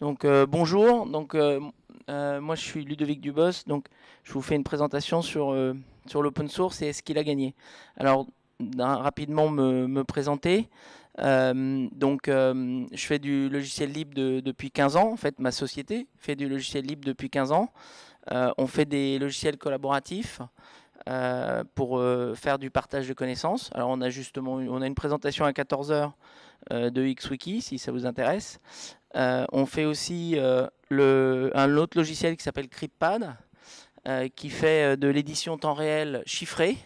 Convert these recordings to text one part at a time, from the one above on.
Donc euh, bonjour, euh, euh, moi je suis Ludovic Dubos, donc je vous fais une présentation sur, l'open source et ce qu'il a gagné. Alors rapidement me, me présenter. donc je fais du logiciel libre depuis 15 ans, en fait ma société fait du logiciel libre depuis 15 ans. on fait des logiciels collaboratifs. pour faire du partage de connaissances. Alors on a justement on a une présentation à 14h de XWiki si ça vous intéresse. Euh, on fait aussi euh, un autre logiciel qui s'appelle CryptPad, euh, qui fait de l'édition temps réel chiffrée,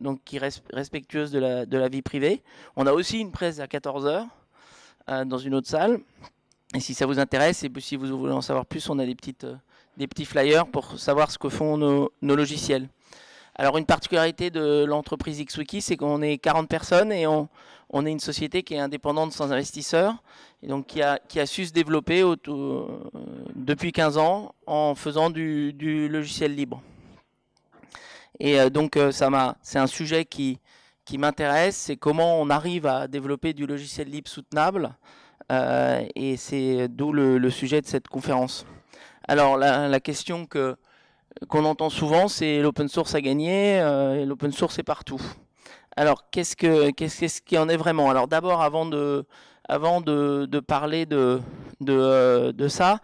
donc qui est respectueuse de la, vie privée. On a aussi une presse à 14h dans une autre salle. Et si ça vous intéresse, et si vous voulez en savoir plus, on a des, petits flyers pour savoir ce que font nos logiciels. Alors une particularité de l'entreprise XWiki, c'est qu'on est 40 personnes et on, est une société qui est indépendante sans investisseurs et donc qui a, su se développer euh, depuis 15 ans en faisant du, logiciel libre. Et euh, donc euh, ça c'est un sujet qui, m'intéresse, c'est comment on arrive à développer du logiciel libre soutenable et c'est d'où le, sujet de cette conférence. Alors la question que qu'on entend souvent, c'est l'open source a gagné, l'open source est partout. Alors, qu'est-ce que en est vraiment? Alors, d'abord, avant de parler de euh, de, ça,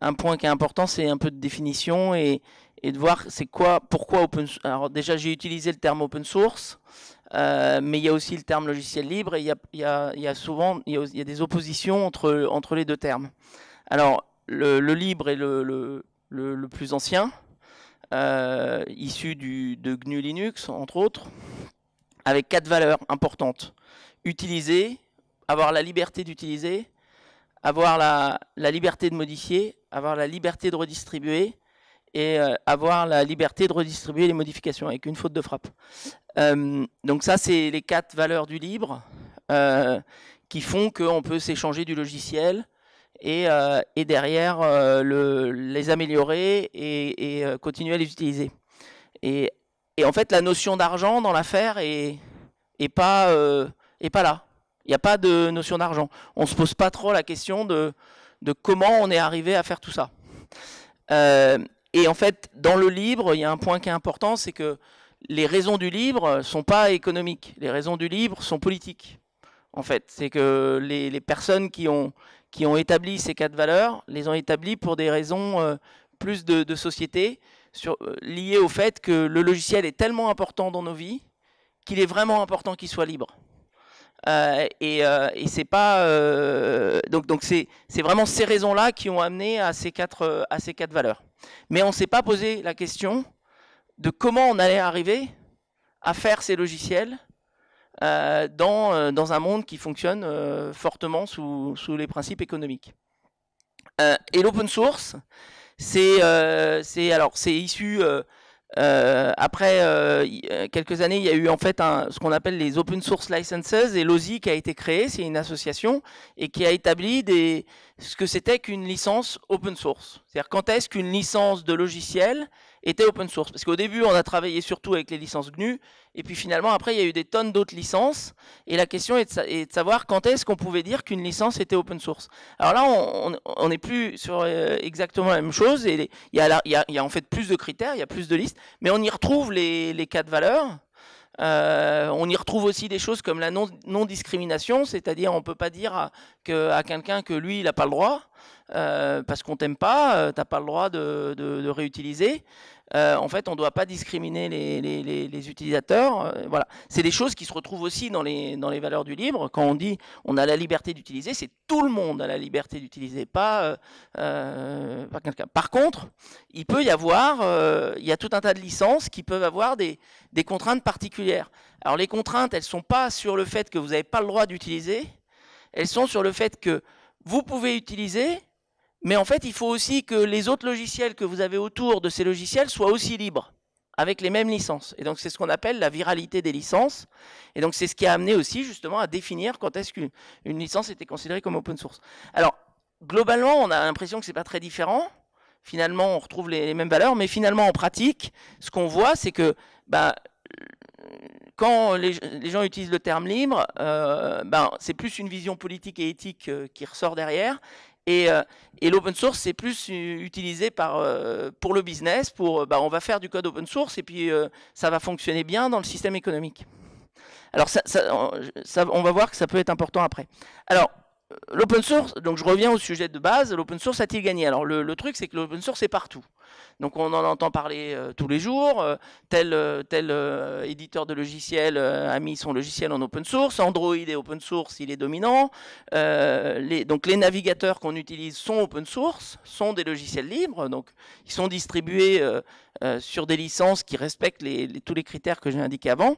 un point qui est important, c'est un peu de définition et, de voir c'est quoi, pourquoi open. source. Alors, déjà, j'ai utilisé le terme open source. Euh, mais il y a aussi le terme logiciel libre et il y a, souvent il des oppositions entre, les deux termes. Alors, le, libre est le, plus ancien, euh, issu de GNU Linux, entre autres, avec quatre valeurs importantes. Utiliser, avoir la liberté d'utiliser, avoir la, liberté de modifier, avoir la liberté de redistribuer et euh, avoir la liberté de redistribuer les modifications avec une faute de frappe. Euh, donc ça, c'est les quatre valeurs du libre qui font qu'on peut s'échanger du logiciel, et, euh, et derrière euh, le, les améliorer et, et, euh, continuer à les utiliser. Et, et en fait, la notion d'argent dans l'affaire est, est, pas, là. Il n'y a pas de notion d'argent. On ne se pose pas trop la question de, comment on est arrivé à faire tout ça. et en fait, dans le libre, il y a un point qui est important, c'est que les raisons du libre sont pas économiques. Les raisons du libre sont politiques. En fait, c'est que les, personnes qui ont, qui ont établi ces quatre valeurs les ont établies pour des raisons euh, plus de, société, euh, liées au fait que le logiciel est tellement important dans nos vies qu'il est vraiment important qu'il soit libre. Euh, et, et c'est pas donc donc c'est vraiment ces raisons-là qui ont amené à ces quatre à ces quatre valeurs. Mais on s'est pas posé la question de comment on allait arriver à faire ces logiciels euh, dans, euh, dans un monde qui fonctionne euh, fortement sous, sous, les principes économiques. et l'open source, c'est alors c'est issu après quelques années, il y a eu en fait ce qu'on appelle les open source licenses et l'OSI qui a été créé, c'est une association et qui a établi ce que c'était qu'une licence open source. C'est-à-dire quand est-ce qu'une licence de logiciel était open source. Parce qu'au début, on a travaillé surtout avec les licences GNU, et puis finalement, après, il y a eu des tonnes d'autres licences, et la question est de, savoir quand est-ce qu'on pouvait dire qu'une licence était open source. Alors là, on n'est plus sur euh, exactement la même chose, et il y, a, en fait plus de critères, il y a plus de listes, mais on y retrouve les, les cas de valeur. Euh, on y retrouve aussi des choses comme la non-discrimination, c'est-à-dire on ne peut pas dire à, quelqu'un que lui, il n'a pas le droit, euh, parce qu'on t'aime pas, euh, tu n'as pas le droit de, de réutiliser. Euh, en fait, on ne doit pas discriminer les, utilisateurs. Euh, voilà, c'est des choses qui se retrouvent aussi dans les, valeurs du libre. Quand on dit on a la liberté d'utiliser, c'est tout le monde a la liberté d'utiliser, pas, euh, quelqu'un. Par contre, il peut y avoir, il y a tout un tas de licences qui peuvent avoir des, des contraintes particulières. Alors les contraintes, elles sont pas sur le fait que vous n'avez pas le droit d'utiliser, elles sont sur le fait que vous pouvez utiliser, mais en fait, il faut aussi que les autres logiciels que vous avez autour de ces logiciels soient aussi libres, avec les mêmes licences. Et donc, c'est ce qu'on appelle la viralité des licences. Et donc, c'est ce qui a amené aussi, justement, à définir quand est-ce qu'une licence était considérée comme open source. Alors, globalement, on a l'impression que c'est pas très différent. Finalement, on retrouve les, mêmes valeurs, mais finalement, en pratique, ce qu'on voit, c'est que bah, quand les, gens utilisent le terme libre, euh, ben, c'est plus une vision politique et éthique euh, qui ressort derrière. Et, et l'open source, c'est plus utilisé par, pour le business, pour bah, on va faire du code open source et puis ça va fonctionner bien dans le système économique. Alors ça, on va voir que ça peut être important après. Alors, l'open source, donc je reviens au sujet de base, l'open source a-t-il gagné? Alors le, truc c'est que l'open source est partout. Donc on en entend parler euh, tous les jours, euh, tel, euh, tel éditeur de logiciel a mis son logiciel en open source, Android est open source, il est dominant, donc les navigateurs qu'on utilise sont open source, sont des logiciels libres, donc ils sont distribués sur des licences qui respectent tous les critères que j'ai indiqués avant.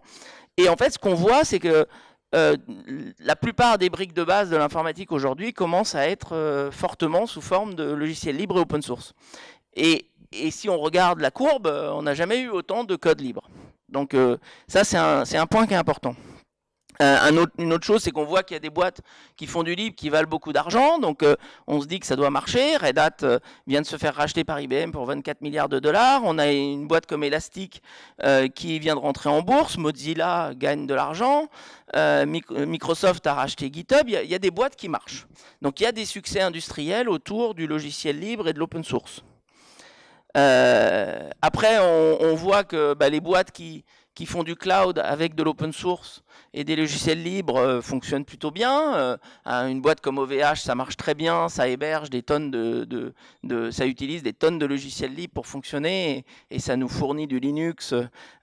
Et en fait ce qu'on voit c'est que euh, la plupart des briques de base de l'informatique aujourd'hui commencent à être euh, fortement sous forme de logiciels libres et open source. Et, si on regarde la courbe, euh, on n'a jamais eu autant de code libre. Donc ça, c'est un, point qui est important. Euh, une autre chose, c'est qu'on voit qu'il y a des boîtes qui font du libre, qui valent beaucoup d'argent, donc euh, on se dit que ça doit marcher. Red Hat euh, vient de se faire racheter par IBM pour 24 milliards de dollars. On a une boîte comme Elastic qui vient de rentrer en bourse. Mozilla gagne de l'argent. Microsoft a racheté GitHub. Il y, a, des boîtes qui marchent. Donc il y a des succès industriels autour du logiciel libre et de l'open source. après, on, voit que bah, les boîtes qui, qui font du cloud avec de l'open source et des logiciels libres euh, fonctionnent plutôt bien. Euh, une boîte comme OVH, ça marche très bien, ça héberge des tonnes de, ça utilise des tonnes de logiciels libres pour fonctionner et, ça nous fournit du Linux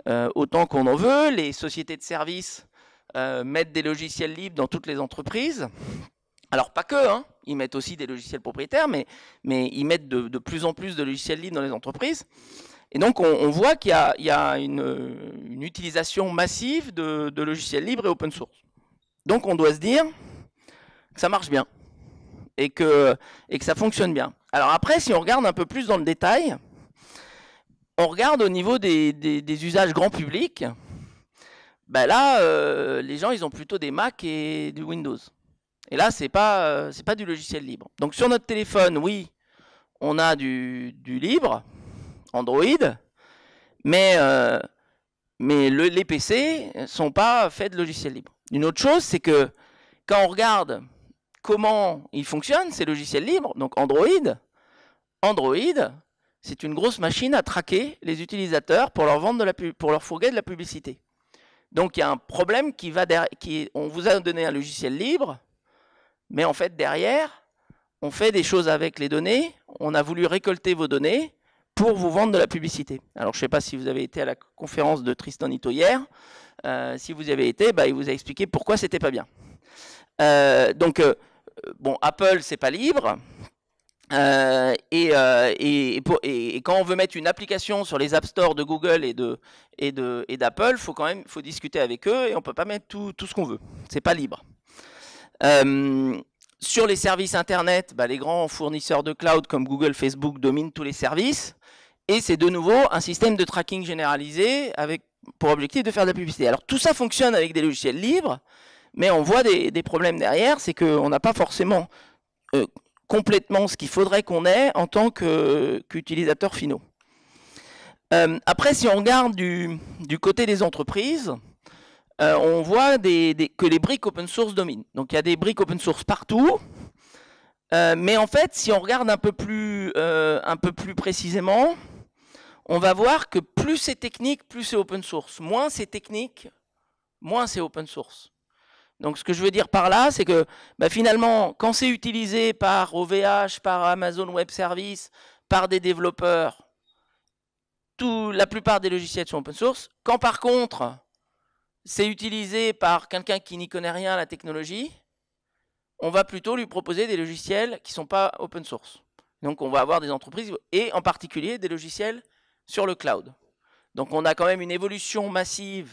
euh, autant qu'on en veut. Les sociétés de services mettent des logiciels libres dans toutes les entreprises. Alors pas que, hein, ils mettent aussi des logiciels propriétaires, mais, ils mettent de plus en plus de logiciels libres dans les entreprises. Et donc, on, voit qu'il y a, une, utilisation massive de, logiciels libres et open source. Donc, on doit se dire que ça marche bien et que, ça fonctionne bien. Alors après, si on regarde un peu plus dans le détail, on regarde au niveau des, usages grand public, ben là, euh, les gens, ils ont plutôt des Mac et du Windows. Et là, c'est pas, euh, pas du logiciel libre. Donc sur notre téléphone, oui, on a du libre, Android, mais, euh, mais les PC ne sont pas faits de logiciels libres. Une autre chose, c'est que quand on regarde comment ils fonctionnent, ces logiciels libres, donc Android, Android, c'est une grosse machine à traquer les utilisateurs pour leur vendre de la pour leur fourguer de la publicité. Donc il y a un problème qui va derrière, qui on vous a donné un logiciel libre, mais en fait derrière, on fait des choses avec les données, on a voulu récolter vos données, pour vous vendre de la publicité. Alors, je ne sais pas si vous avez été à la conférence de Tristan Ito hier. Euh, si vous y avez été, bah, il vous a expliqué pourquoi c'était pas bien. Euh, donc, euh, bon, Apple, c'est pas libre. Et, et, quand on veut mettre une application sur les App Store de Google et de et faut quand même faut discuter avec eux et on peut pas mettre tout, tout ce qu'on veut. C'est pas libre. sur les services Internet, bah, les grands fournisseurs de cloud comme Google, Facebook dominent tous les services. Et c'est de nouveau un système de tracking généralisé avec pour objectif de faire de la publicité. Alors tout ça fonctionne avec des logiciels libres, mais on voit des, problèmes derrière, c'est qu'on n'a pas forcément euh, complètement ce qu'il faudrait qu'on ait en tant qu'utilisateur finaux. Euh, après, si on regarde du, côté des entreprises, euh, on voit que les briques open source dominent. Donc il y a des briques open source partout, mais en fait, si on regarde un peu plus précisément, on va voir que plus c'est technique, plus c'est open source. Moins c'est technique, moins c'est open source. Donc ce que je veux dire par là, c'est que bah, finalement, quand c'est utilisé par OVH, par Amazon Web Services, par des développeurs, la plupart des logiciels sont open source. Quand par contre, c'est utilisé par quelqu'un qui n'y connaît rien à la technologie, on va plutôt lui proposer des logiciels qui ne sont pas open source. Donc on va avoir des entreprises, et en particulier des logiciels sur le cloud. Donc on a quand même une évolution massive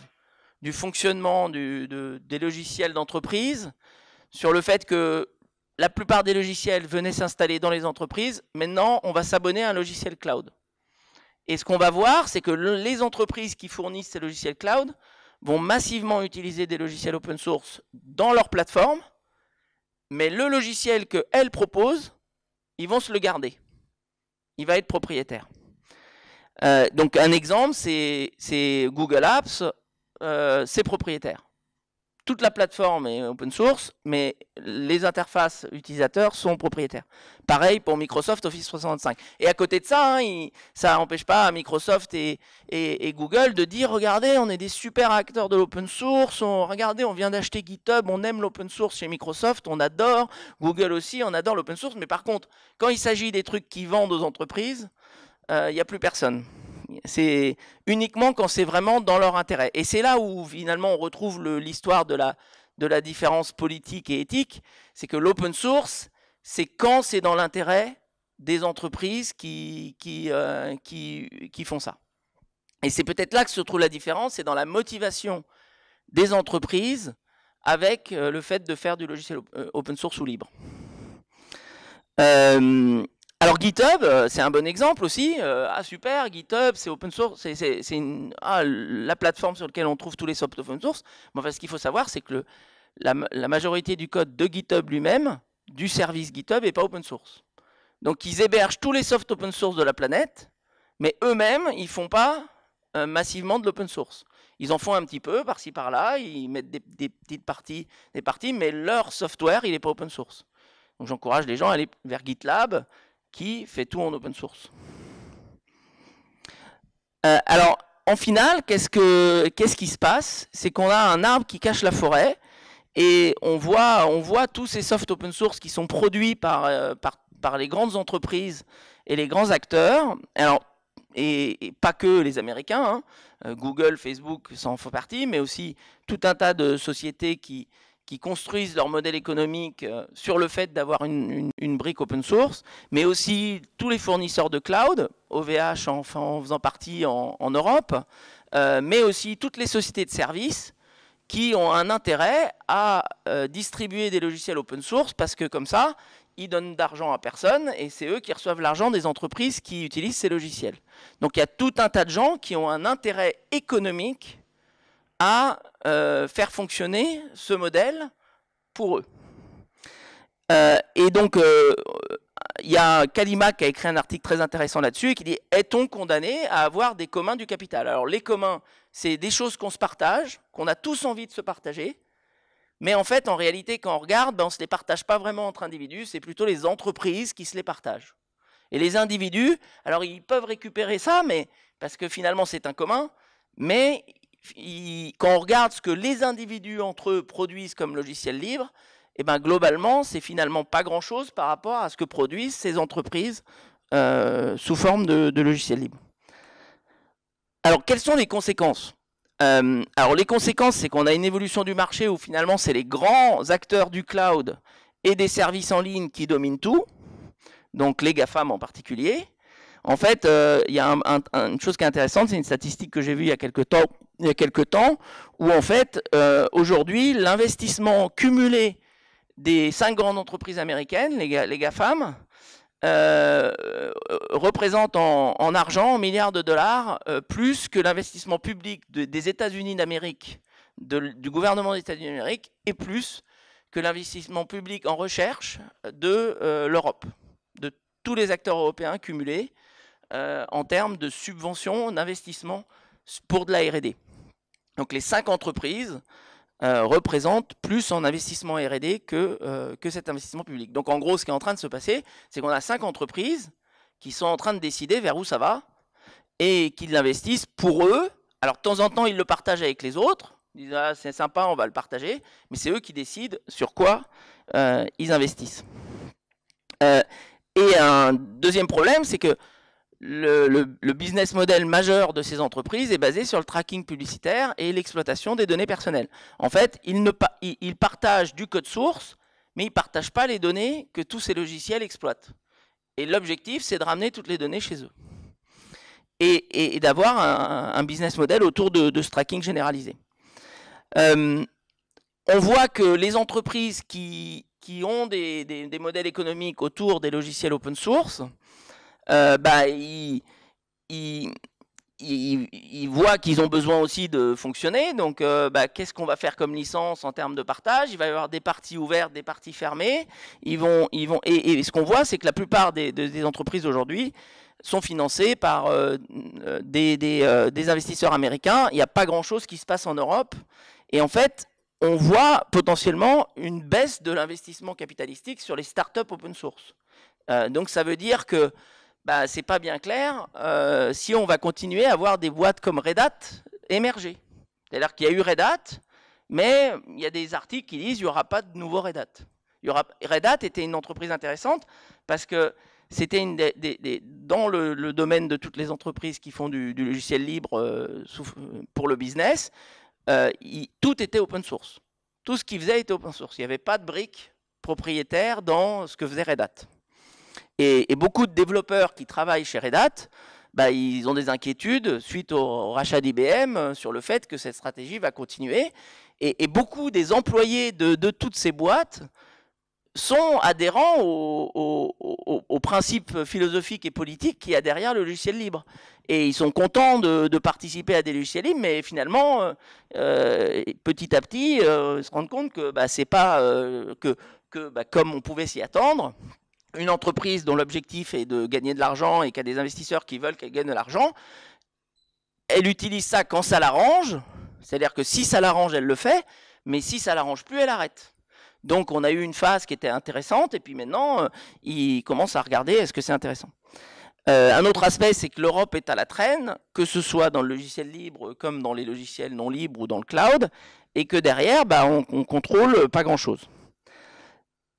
du fonctionnement des logiciels d'entreprise sur le fait que la plupart des logiciels venaient s'installer dans les entreprises. Maintenant, on va s'abonner à un logiciel cloud. Et ce qu'on va voir, c'est que les entreprises qui fournissent ces logiciels cloud vont massivement utiliser des logiciels open source dans leur plateforme, mais le logiciel qu'elles proposent, ils vont se le garder. Il va être propriétaire. Euh, donc un exemple, c'est Google Apps, euh, c'est propriétaire. toute la plateforme est open source, mais les interfaces utilisateurs sont propriétaires. Pareil pour Microsoft Office 365. Et à côté de ça, hein, ça n'empêche pas Microsoft et, Google de dire, regardez, on est des super acteurs de l'open source, regardez, on vient d'acheter GitHub, on aime l'open source chez Microsoft, on adore, Google aussi, on adore l'open source, mais par contre, quand il s'agit des trucs qui vendent aux entreprises, euh, il n'y a plus personne. C'est uniquement quand c'est vraiment dans leur intérêt. Et c'est là où finalement on retrouve l'histoire de la, différence politique et éthique. C'est que l'open source, c'est quand c'est dans l'intérêt des entreprises euh, qui, font ça. Et c'est peut-être là que se trouve la différence, c'est dans la motivation des entreprises avec euh, le fait de faire du logiciel euh, open source ou libre. Alors GitHub, euh, c'est un bon exemple aussi. Euh, ah super, GitHub, c'est open source, c'est ah, la plateforme sur laquelle on trouve tous les softs open source. Mais enfin, ce qu'il faut savoir, c'est que la, majorité du code de GitHub lui-même, du service GitHub, n'est pas open source. Donc ils hébergent tous les softs open source de la planète, mais eux-mêmes, ils font pas euh, massivement de l'open source. Ils en font un petit peu par-ci par-là, ils mettent des, des, petites parties, des parties, mais leur software, il n'est pas open source. Donc j'encourage les gens à aller vers GitLab qui fait tout en open source? Euh, alors, en final, qu'est-ce, que, qu'est-ce qui se passe? C'est qu'on a un arbre qui cache la forêt et on voit, tous ces soft open source qui sont produits par, euh, par, les grandes entreprises et les grands acteurs. Alors, et, pas que les Américains, hein. euh, Google, Facebook ça en font partie, mais aussi tout un tas de sociétés qui, qui construisent leur modèle économique euh, sur le fait d'avoir une, brique open source, mais aussi tous les fournisseurs de cloud, OVH en, faisant partie en, Europe, euh, mais aussi toutes les sociétés de services qui ont un intérêt à euh, distribuer des logiciels open source parce que comme ça, ils donnent d'argent à personne et c'est eux qui reçoivent l'argent des entreprises qui utilisent ces logiciels. Donc il y a tout un tas de gens qui ont un intérêt économique à euh, faire fonctionner ce modèle pour eux. Euh, et donc, euh, il y a Kalima qui a écrit un article très intéressant là-dessus qui dit Est-on condamné à avoir des communs du capital? Alors, les communs, c'est des choses qu'on se partage, qu'on a tous envie de se partager. Mais en fait, en réalité, quand on regarde, ben, on ne se les partage pas vraiment entre individus, c'est plutôt les entreprises qui se les partagent. Et les individus, alors ils peuvent récupérer ça, mais parce que finalement c'est un commun, mais quand on regarde ce que les individus entre eux produisent comme logiciel libre, eh ben globalement, c'est finalement pas grand-chose par rapport à ce que produisent ces entreprises euh, sous forme de, de logiciels libres. Alors, quelles sont les conséquences? Euh, Alors, les conséquences, c'est qu'on a une évolution du marché où finalement, c'est les grands acteurs du cloud et des services en ligne qui dominent tout, donc les GAFAM en particulier. En fait, euh, il y a une chose qui est intéressante, c'est une statistique que j'ai vue il y a quelques temps, où en fait, euh, aujourd'hui, l'investissement cumulé des cinq grandes entreprises américaines, les, les GAFAM, euh, représente en, argent, en milliards de dollars, plus que l'investissement public des États-Unis d'Amérique, du gouvernement des États-Unis d'Amérique, et plus que l'investissement public en recherche de l'Europe, de tous les acteurs européens cumulés. Euh, en termes de subventions, d'investissement pour de la R&D. Donc les cinq entreprises euh, représentent plus en investissement R&D que, euh, que cet investissement public. Donc en gros, ce qui est en train de se passer, c'est qu'on a cinq entreprises qui sont en train de décider vers où ça va et qui l'investissent pour eux. Alors de temps en temps, ils le partagent avec les autres. Ils disent ah, c'est sympa, on va le partager, mais c'est eux qui décident sur quoi ils investissent. et un deuxième problème, c'est que le, business model majeur de ces entreprises est basé sur le tracking publicitaire et l'exploitation des données personnelles. En fait, ils, partagent du code source, mais ils ne partagent pas les données que tous ces logiciels exploitent. Et l'objectif, c'est de ramener toutes les données chez eux. Et, d'avoir un, business model autour de, ce tracking généralisé. Euh, on voit que les entreprises qui, ont des modèles économiques autour des logiciels open source, euh, bah, ils, voient qu'ils ont besoin aussi de fonctionner. Donc, euh, bah, qu'est-ce qu'on va faire comme licence en termes de partage? Il va y avoir des parties ouvertes, des parties fermées. Ils vont, ils vont, et, ce qu'on voit, c'est que la plupart des, entreprises aujourd'hui sont financées par euh, des, investisseurs américains. Il n'y a pas grand-chose qui se passe en Europe. Et en fait, on voit potentiellement une baisse de l'investissement capitalistique sur les startups open source. Donc ça veut dire que bah, c'est pas bien clair euh, si on va continuer à avoir des boîtes comme Red Hat émerger. C'est-à-dire qu'il y a eu Red Hat, mais il y a des articles qui disent qu'il n'y aura pas de nouveau Red Hat. Red Hat était une entreprise intéressante parce que c'était dans le, domaine de toutes les entreprises qui font du, logiciel libre euh, pour le business, euh, tout était open source. Tout ce qu'ils faisaient était open source. Il n'y avait pas de briques propriétaires dans ce que faisait Red Hat. Et, beaucoup de développeurs qui travaillent chez Red Hat, bah, ils ont des inquiétudes suite au, rachat d'IBM euh, sur le fait que cette stratégie va continuer. Et, beaucoup des employés de, toutes ces boîtes sont adhérents aux, principes philosophiques et politiques qu'il y a derrière le logiciel libre. Et ils sont contents de, participer à des logiciels libres, mais finalement, euh, euh, petit à petit, ils se rendent compte que bah, c'est pas que bah, comme on pouvait s'y attendre, une entreprise dont l'objectif est de gagner de l'argent et qui a des investisseurs qui veulent qu'elle gagne de l'argent, elle utilise ça quand ça l'arrange, c'est-à-dire que si ça l'arrange, elle le fait, mais si ça l'arrange plus, elle arrête. Donc on a eu une phase qui était intéressante, et puis maintenant, euh, ils commencent à regarder est-ce que c'est intéressant. Euh, un autre aspect, c'est que l'Europe est à la traîne, que ce soit dans le logiciel libre comme dans les logiciels non libres ou dans le cloud, et que derrière, bah, on, on contrôle pas grand-chose.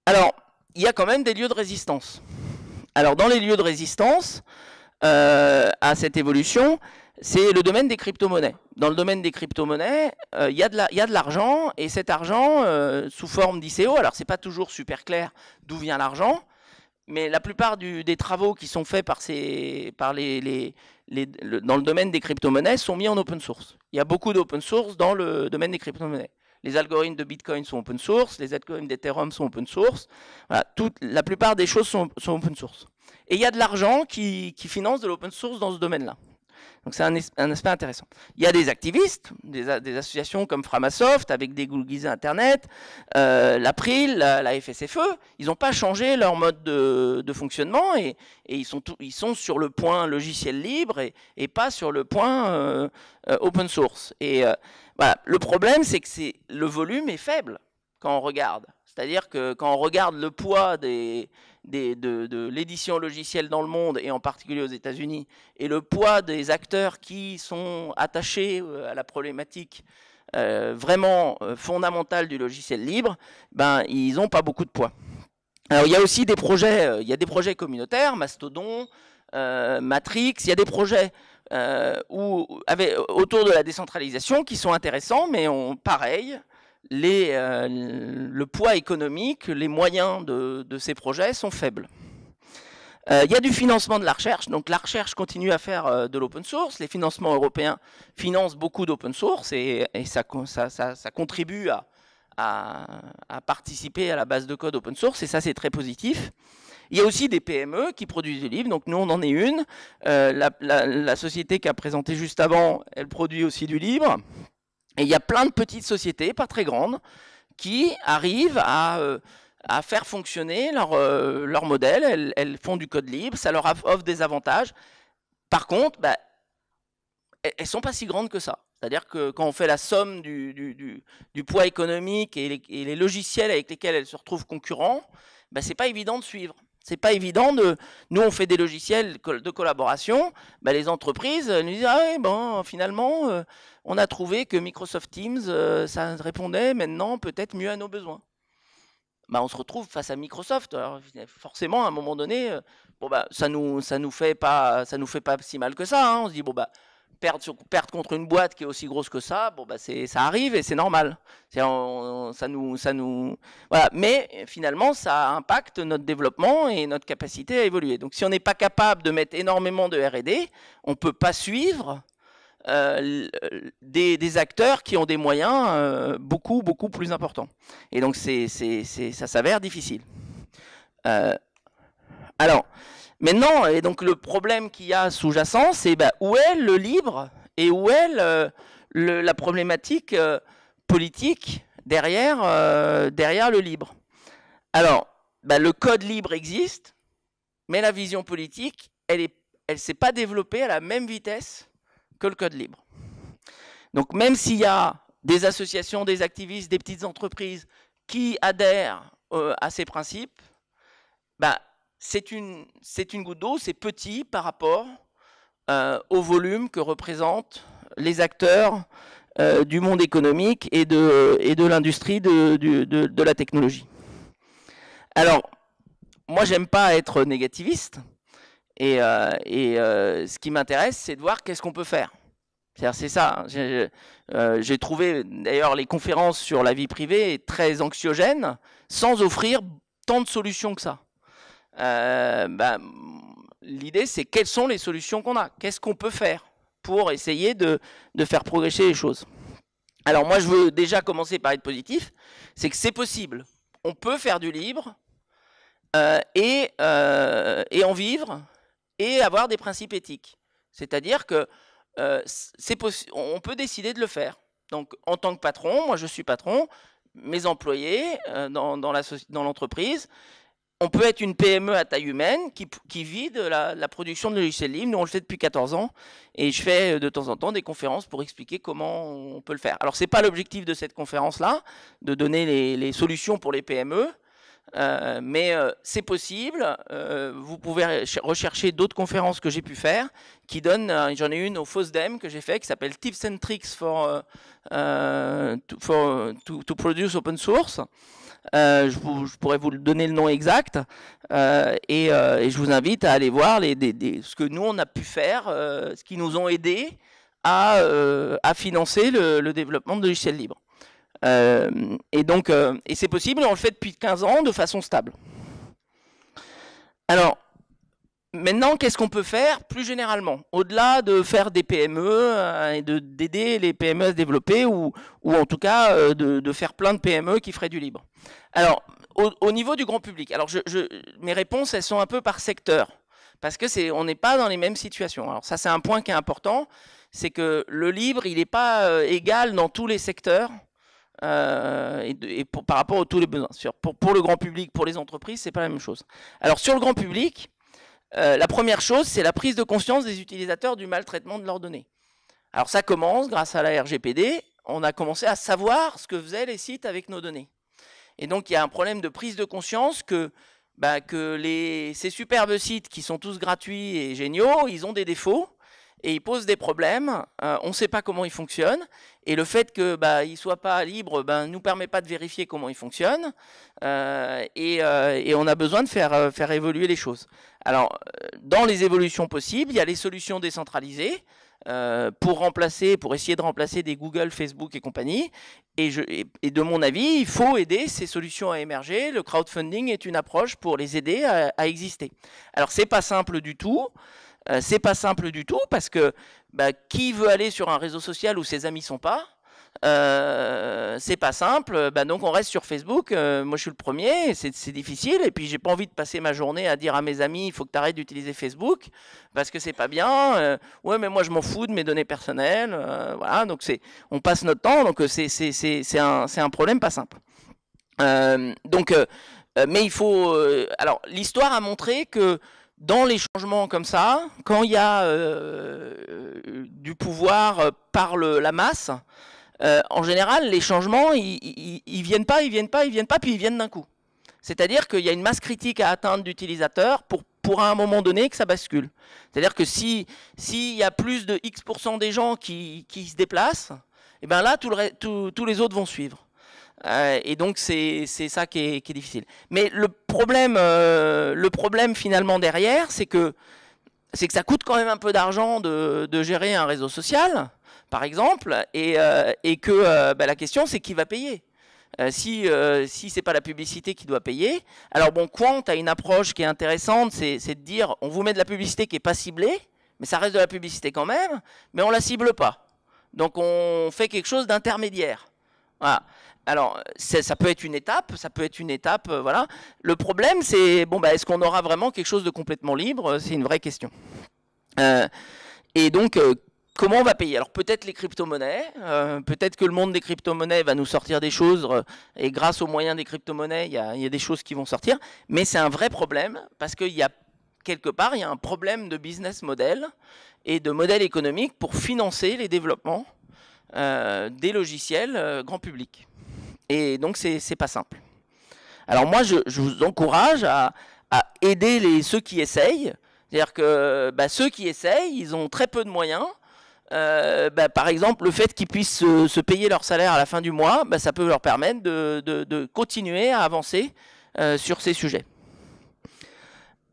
Alors, il y a quand même des lieux de résistance. Alors, dans les lieux de résistance euh, à cette évolution, c'est le domaine des crypto-monnaies. Dans le domaine des crypto-monnaies, euh, il y a de l'argent, et cet argent, euh, sous forme d'ICO, alors c'est pas toujours super clair d'où vient l'argent, mais la plupart des travaux qui sont faits dans le domaine des crypto-monnaies sont mis en open source. Il y a beaucoup d'open source dans le domaine des crypto-monnaies. Les algorithmes de Bitcoin sont open source, les algorithmes d'Ethereum sont open source. la plupart des choses sont, open source. Et il y a de l'argent qui finance de l'open source dans ce domaine-là. Donc c'est un, aspect intéressant. Il y a des activistes, des, associations comme Framasoft avec des Google Internet, euh, l'April, la, FSFE, ils n'ont pas changé leur mode de, fonctionnement et, ils, sont ils, sont sur le point logiciel libre et, pas sur le point euh, euh, open source. Et voilà, le problème c'est que le volume est faible quand on regarde. C'est-à-dire que quand on regarde le poids des, de, l'édition logicielle dans le monde, et en particulier aux États-Unis, et le poids des acteurs qui sont attachés euh, à la problématique euh, vraiment euh, fondamentale du logiciel libre, ben, ils n'ont pas beaucoup de poids. Alors il y a aussi des projets, il y a des projets communautaires, Mastodon, Matrix, il y a des projets où, autour de la décentralisation qui sont intéressants, mais on, pareil, euh, le poids économique, les moyens de, ces projets sont faibles. Euh, il y a du financement de la recherche, donc la recherche continue à faire euh, de l'open source. Les financements européens financent beaucoup d'open source et, ça, contribue à, participer à la base de code open source et ça c'est très positif. Il y a aussi des PME qui produisent du livre, donc nous on en est une. la, la société qui a présenté juste avant, elle produit aussi du livre. Et il y a plein de petites sociétés, pas très grandes, qui arrivent à, euh, faire fonctionner leur, euh, leur modèle. Elles, font du code libre, ça leur offre des avantages. Par contre, bah, elles ne sont pas si grandes que ça. C'est-à-dire que quand on fait la somme du, du, poids économique et les, logiciels avec lesquels elles se retrouvent concurrents, bah, ce n'est pas évident de suivre. C'est pas évident de. Nous, on fait des logiciels de collaboration. Bah, les entreprises nous disent Ah oui, bon, finalement, euh, on a trouvé que Microsoft Teams, euh, ça répondait maintenant peut-être mieux à nos besoins. Bah, on se retrouve face à Microsoft. forcément, à un moment donné, euh, bon, bah, ça nous, ça nous fait pas, nous fait pas si mal que ça. Hein. On se dit bon bah perdre, contre une boîte qui est aussi grosse que ça, bon bah ça arrive et c'est normal. ça nous ça nous voilà. Mais finalement ça impacte notre développement et notre capacité à évoluer. Donc si on n'est pas capable de mettre énormément de R&D, on peut pas suivre euh, des, acteurs qui ont des moyens euh, beaucoup beaucoup plus importants. Et donc c'est ça s'avère difficile. Euh, alors Maintenant, et donc le problème qu'il y a sous-jacent, c'est bah, où est le libre et où est la problématique politique derrière, derrière le libre? Alors, bah, le code libre existe, mais la vision politique, elle ne elle s'est pas développée à la même vitesse que le code libre. Donc même s'il y a des associations, des activistes, des petites entreprises qui adhèrent à ces principes, bah, c'est une, goutte d'eau, c'est petit par rapport au volume que représentent les acteurs du monde économique et de, et de l'industrie de, de, la technologie. Alors, moi, j'aime pas être négativiste, et, et ce qui m'intéresse, c'est de voir qu'est-ce qu'on peut faire. C'est ça. Hein. Euh, j'ai trouvé d'ailleurs les conférences sur la vie privée très anxiogènes, sans offrir tant de solutions que ça. Euh, ben, l'idée, c'est quelles sont les solutions qu'on a? Qu'est-ce qu'on peut faire pour essayer de, faire progresser les choses? Alors moi, je veux déjà commencer par être positif. C'est que c'est possible. On peut faire du libre euh, et en vivre et avoir des principes éthiques. C'est-à-dire que euh, on peut décider de le faire. Donc, en tant que patron, moi je suis patron, mes employés euh, dans, dans l'entreprise, on peut être une PME à taille humaine qui, vit de la, production de logiciels libres. Nous, on le fait depuis 14 ans et je fais euh, de temps en temps des conférences pour expliquer comment on peut le faire. Alors, ce n'est pas l'objectif de cette conférence-là, de donner les, solutions pour les PME. Euh, mais euh, c'est possible. Euh, vous pouvez rechercher d'autres conférences que j'ai pu faire qui donnent. J'en ai une au FOSDEM que j'ai fait qui s'appelle Tips and Tricks for, to, produce open source. Je, pourrais vous donner le nom exact et, je vous invite à aller voir ce que nous on a pu faire, ce qui nous ont aidés à, financer le développement de logiciels libres. Euh, et donc, euh, et c'est possible, on le fait depuis 15 ans de façon stable. Alors, maintenant, qu'est-ce qu'on peut faire plus généralement? Au-delà de faire des PME euh, et d'aider les PME à se développer, ou, ou en tout cas de, faire plein de PME qui feraient du libre. Alors, au, niveau du grand public, alors je, mes réponses, elles sont un peu par secteur, parce que c'est, on n'est pas dans les mêmes situations. Alors ça, c'est un point qui est important, c'est que le libre, il n'est pas égal dans tous les secteurs. Euh, et, par rapport à tous les besoins. pour, le grand public, pour les entreprises, c'est pas la même chose. Alors sur le grand public, euh, la première chose, c'est la prise de conscience des utilisateurs du maltraitement de leurs données. Alors ça commence grâce à la RGPD, on a commencé à savoir ce que faisaient les sites avec nos données. Et donc il y a un problème de prise de conscience que, bah, ces superbes sites qui sont tous gratuits et géniaux, ils ont des défauts et il pose des problèmes. Euh, on ne sait pas comment il fonctionne. Et le fait qu'il bah, ne soit pas libre ben, nous permet pas de vérifier comment il fonctionne. Euh, euh, et, on a besoin de faire, évoluer les choses. Alors, dans les évolutions possibles, il y a les solutions décentralisées. pour remplacer, pour essayer de remplacer des Google, Facebook et compagnie. Et, de mon avis, il faut aider ces solutions à émerger. Le crowdfunding est une approche pour les aider à, à exister. Alors, c'est pas simple du tout. Euh, c'est pas simple du tout parce que bah, qui veut aller sur un réseau social où ses amis sont pas? Euh, c'est pas simple, bah, donc on reste sur Facebook. Euh, moi je suis le premier, c'est difficile, et puis j'ai pas envie de passer ma journée à dire à mes amis il faut que tu arrêtes d'utiliser Facebook parce que c'est pas bien. ouais, mais moi je m'en fous de mes données personnelles. voilà, donc c'est, on passe notre temps, donc c'est un, un problème pas simple. donc, mais il faut. alors l'histoire a montré que dans les changements comme ça, quand il y a euh, du pouvoir euh, par la masse, euh, en général, les changements, ils, ils, viennent pas, ils viennent pas, ils viennent pas, puis ils viennent d'un coup. C'est-à-dire qu'il y a une masse critique à atteindre d'utilisateurs pour, pour à un moment donné que ça bascule. C'est-à-dire que si s'il y a plus de X% des gens qui, se déplacent, et eh ben là, tous les autres vont suivre. Euh, et donc c'est ça qui est, difficile. Mais le problème, euh, le problème finalement derrière, c'est que, que ça coûte quand même un peu d'argent de, de, gérer un réseau social, par exemple, et, euh, et que bah, la question c'est qui va payer. si si c'est pas la publicité qui doit payer, alors bon, Quant a une approche qui est intéressante, c'est de dire on vous met de la publicité qui est pas ciblée, mais ça reste de la publicité quand même, mais on la cible pas. Donc on fait quelque chose d'intermédiaire. Voilà. Alors, ça peut être une étape, ça peut être une étape, euh, voilà. Le problème, c'est, bon, bah, est-ce qu'on aura vraiment quelque chose de complètement libre? C'est une vraie question. Euh, et donc, euh, comment on va payer? Alors, peut-être les crypto-monnaies, peut-être que le monde des crypto-monnaies va nous sortir des choses, et grâce aux moyens des crypto-monnaies, il y, a, des choses qui vont sortir, mais c'est un vrai problème, parce qu'il y a quelque part, il y a un problème de business model et de modèle économique pour financer les développements des logiciels grand public. Et donc, c'est pas simple. Alors moi, je, vous encourage à, aider les, ceux qui essayent. C'est-à-dire que bah, ceux qui essayent, ils ont très peu de moyens. Euh, bah, par exemple, le fait qu'ils puissent se, payer leur salaire à la fin du mois, bah, ça peut leur permettre de, continuer à avancer euh, sur ces sujets.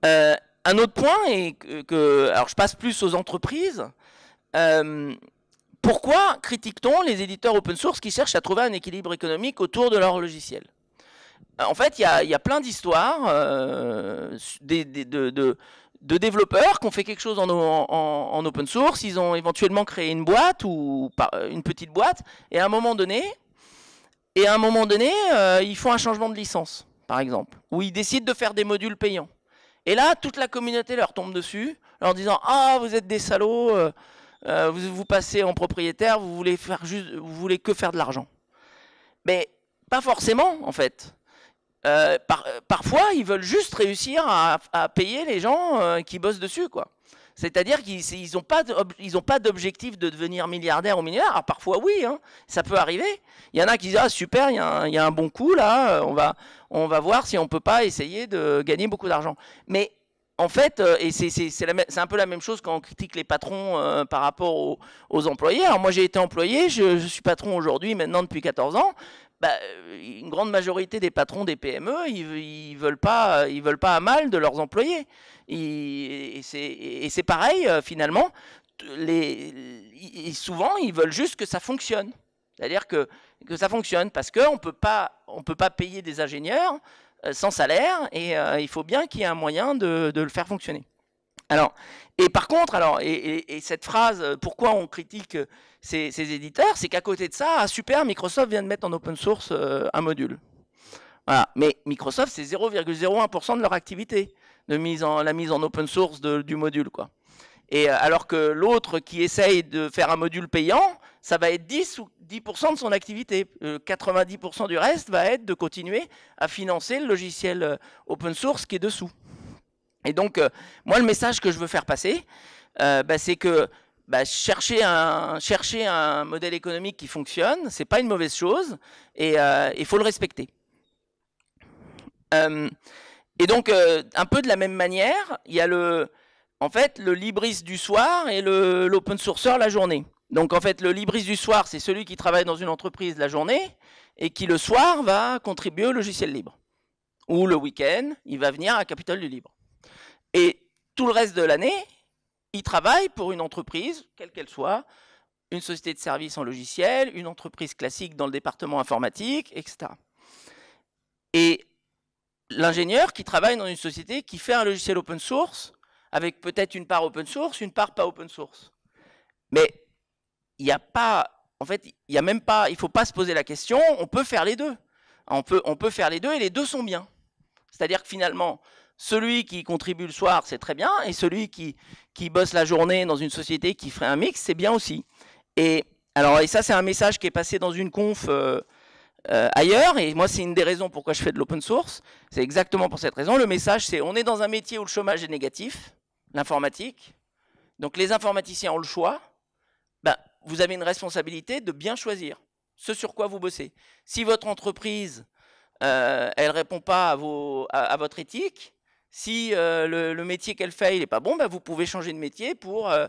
Euh, un autre point est que, alors je passe plus aux entreprises. Pourquoi critique-t-on les éditeurs open source qui cherchent à trouver un équilibre économique autour de leur logiciel? En fait, il y a, plein d'histoires de, de développeurs qui ont fait quelque chose en, open source, ils ont éventuellement créé une boîte ou une petite boîte, et à un moment donné, et à un moment donné, euh, ils font un changement de licence, par exemple, ou ils décident de faire des modules payants. Et là, toute la communauté leur tombe dessus, leur disant ah vous êtes des salauds, euh, euh, vous, passez en propriétaire, vous voulez faire juste, vous voulez que faire de l'argent. Mais pas forcément en fait. Euh, euh, parfois, ils veulent juste réussir à, payer les gens qui bossent dessus, quoi. C'est-à-dire qu'ils n'ont pas d'objectif de devenir milliardaire ou millionnaire. Alors parfois oui, hein, ça peut arriver. Il y en a qui disent ah super, il y, a un, bon coup là, on va, on va voir si on peut pas essayer de gagner beaucoup d'argent. Mais en fait, et c'est un peu la même chose quand on critique les patrons par rapport aux, employés. Alors moi j'ai été employé, je, suis patron aujourd'hui, maintenant depuis 14 ans. Bah, euh, une grande majorité des patrons des PME, ils, ne veulent pas, ils veulent pas à mal de leurs employés. et c'est pareil euh, finalement. Souvent, ils veulent juste que ça fonctionne. C'est-à-dire que, ça fonctionne parce qu'on ne peut pas payer des ingénieurs euh, sans salaire et il faut bien qu'il y ait un moyen de, le faire fonctionner. Alors, et par contre, alors, et, cette phrase, euh, pourquoi on critique euh, ces, éditeurs, c'est qu'à côté de ça, super, Microsoft vient de mettre en open source euh, un module. Voilà. Mais Microsoft, c'est 0,01% de leur activité, de mise en, la mise en open source du module, quoi. Et alors que l'autre qui essaye de faire un module payant, ça va être 10 ou 10% de son activité. 90% du reste va être de continuer à financer le logiciel open source qui est dessous. Et donc, euh, moi, le message que je veux faire passer, euh, bah, c'est que bah, chercher, un, chercher un modèle économique qui fonctionne, c'est pas une mauvaise chose, et euh, il faut le respecter. et donc, un peu de la même manière, il y a le, en fait, le libris du soir et l'open sourceur la journée. Donc, en fait, le libris du soir, c'est celui qui travaille dans une entreprise la journée et qui, le soir, va contribuer au logiciel libre. Ou le week-end, il va venir à Capital du Libre. Et tout le reste de l'année, il travaille pour une entreprise, quelle qu'elle soit, une société de services en logiciel, une entreprise classique dans le département informatique, etc. Et l'ingénieur qui travaille dans une société qui fait un logiciel open source, avec peut-être une part open source, une part pas open source. Mais il n'y a pas, en fait, il n'y a même pas, il faut pas se poser la question, on peut faire les deux. On peut, on peut faire les deux et les deux sont bien. C'est-à-dire que finalement, celui qui contribue le soir, c'est très bien, et celui qui, qui bosse la journée dans une société qui ferait un mix, c'est bien aussi. Et alors, et ça, c'est un message qui est passé dans une conf euh, euh, ailleurs, et moi, c'est une des raisons pourquoi je fais de l'open source. C'est exactement pour cette raison. Le message, c'est on est dans un métier où le chômage est négatif, l'informatique. Donc, les informaticiens ont le choix. Ben, vous avez une responsabilité de bien choisir ce sur quoi vous bossez. Si votre entreprise, euh, elle répond pas à, votre éthique, si euh, le, métier qu'elle fait il n'est pas bon, bah, vous pouvez changer de métier pour, euh,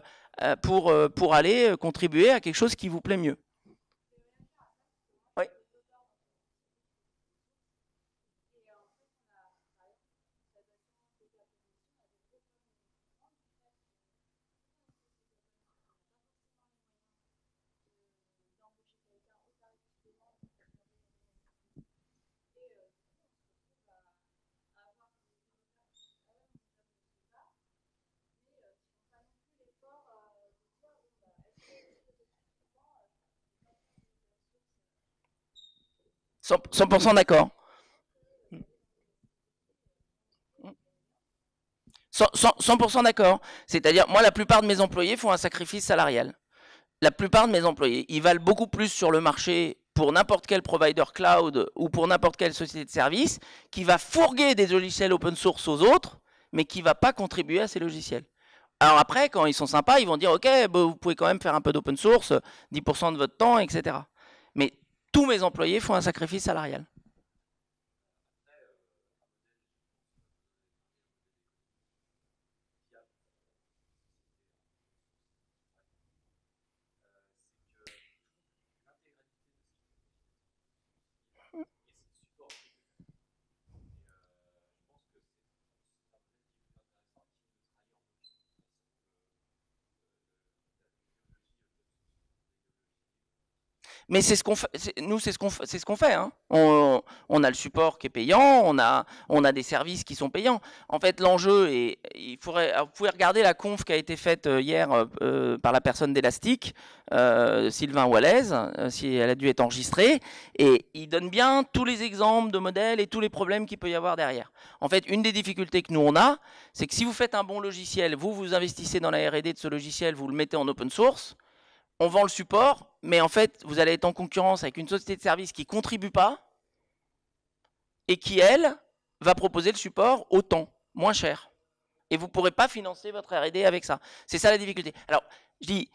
aller contribuer à quelque chose qui vous plaît mieux. 100%, d'accord. 100%, d'accord. C'est-à-dire, moi, la plupart de mes employés font un sacrifice salarial. La plupart de mes employés, ils valent beaucoup plus sur le marché pour n'importe quel provider cloud ou pour n'importe quelle société de service qui va fourguer des logiciels open source aux autres, mais qui ne va pas contribuer à ces logiciels. Alors après, quand ils sont sympas, ils vont dire, OK, vous pouvez quand même faire un peu d'open source, 10% de votre temps, etc. Mais tous mes employés font un sacrifice salarial. Mais c'est ce qu'on fait. Nous, c'est ce qu'on fait. Hein. On, a le support qui est payant, on a, des services qui sont payants. En fait, l'enjeu est, faudrait, vous pouvez regarder la conf qui a été faite euh, hier euh, euh, par la personne d'Elastic, Sylvain Wallace, si elle a dû être enregistrée, et il donne bien tous les exemples de modèles et tous les problèmes qu'il peut y avoir derrière. En fait, une des difficultés que nous on a, c'est que si vous faites un bon logiciel, vous vous investissez dans la R&D de ce logiciel, vous le mettez en open source on vend le support, mais en fait, vous allez être en concurrence avec une société de service qui ne contribue pas et qui, elle, va proposer le support autant, moins cher. Et vous ne pourrez pas financer votre R&D avec ça. C'est ça la difficulté. Alors, je dis,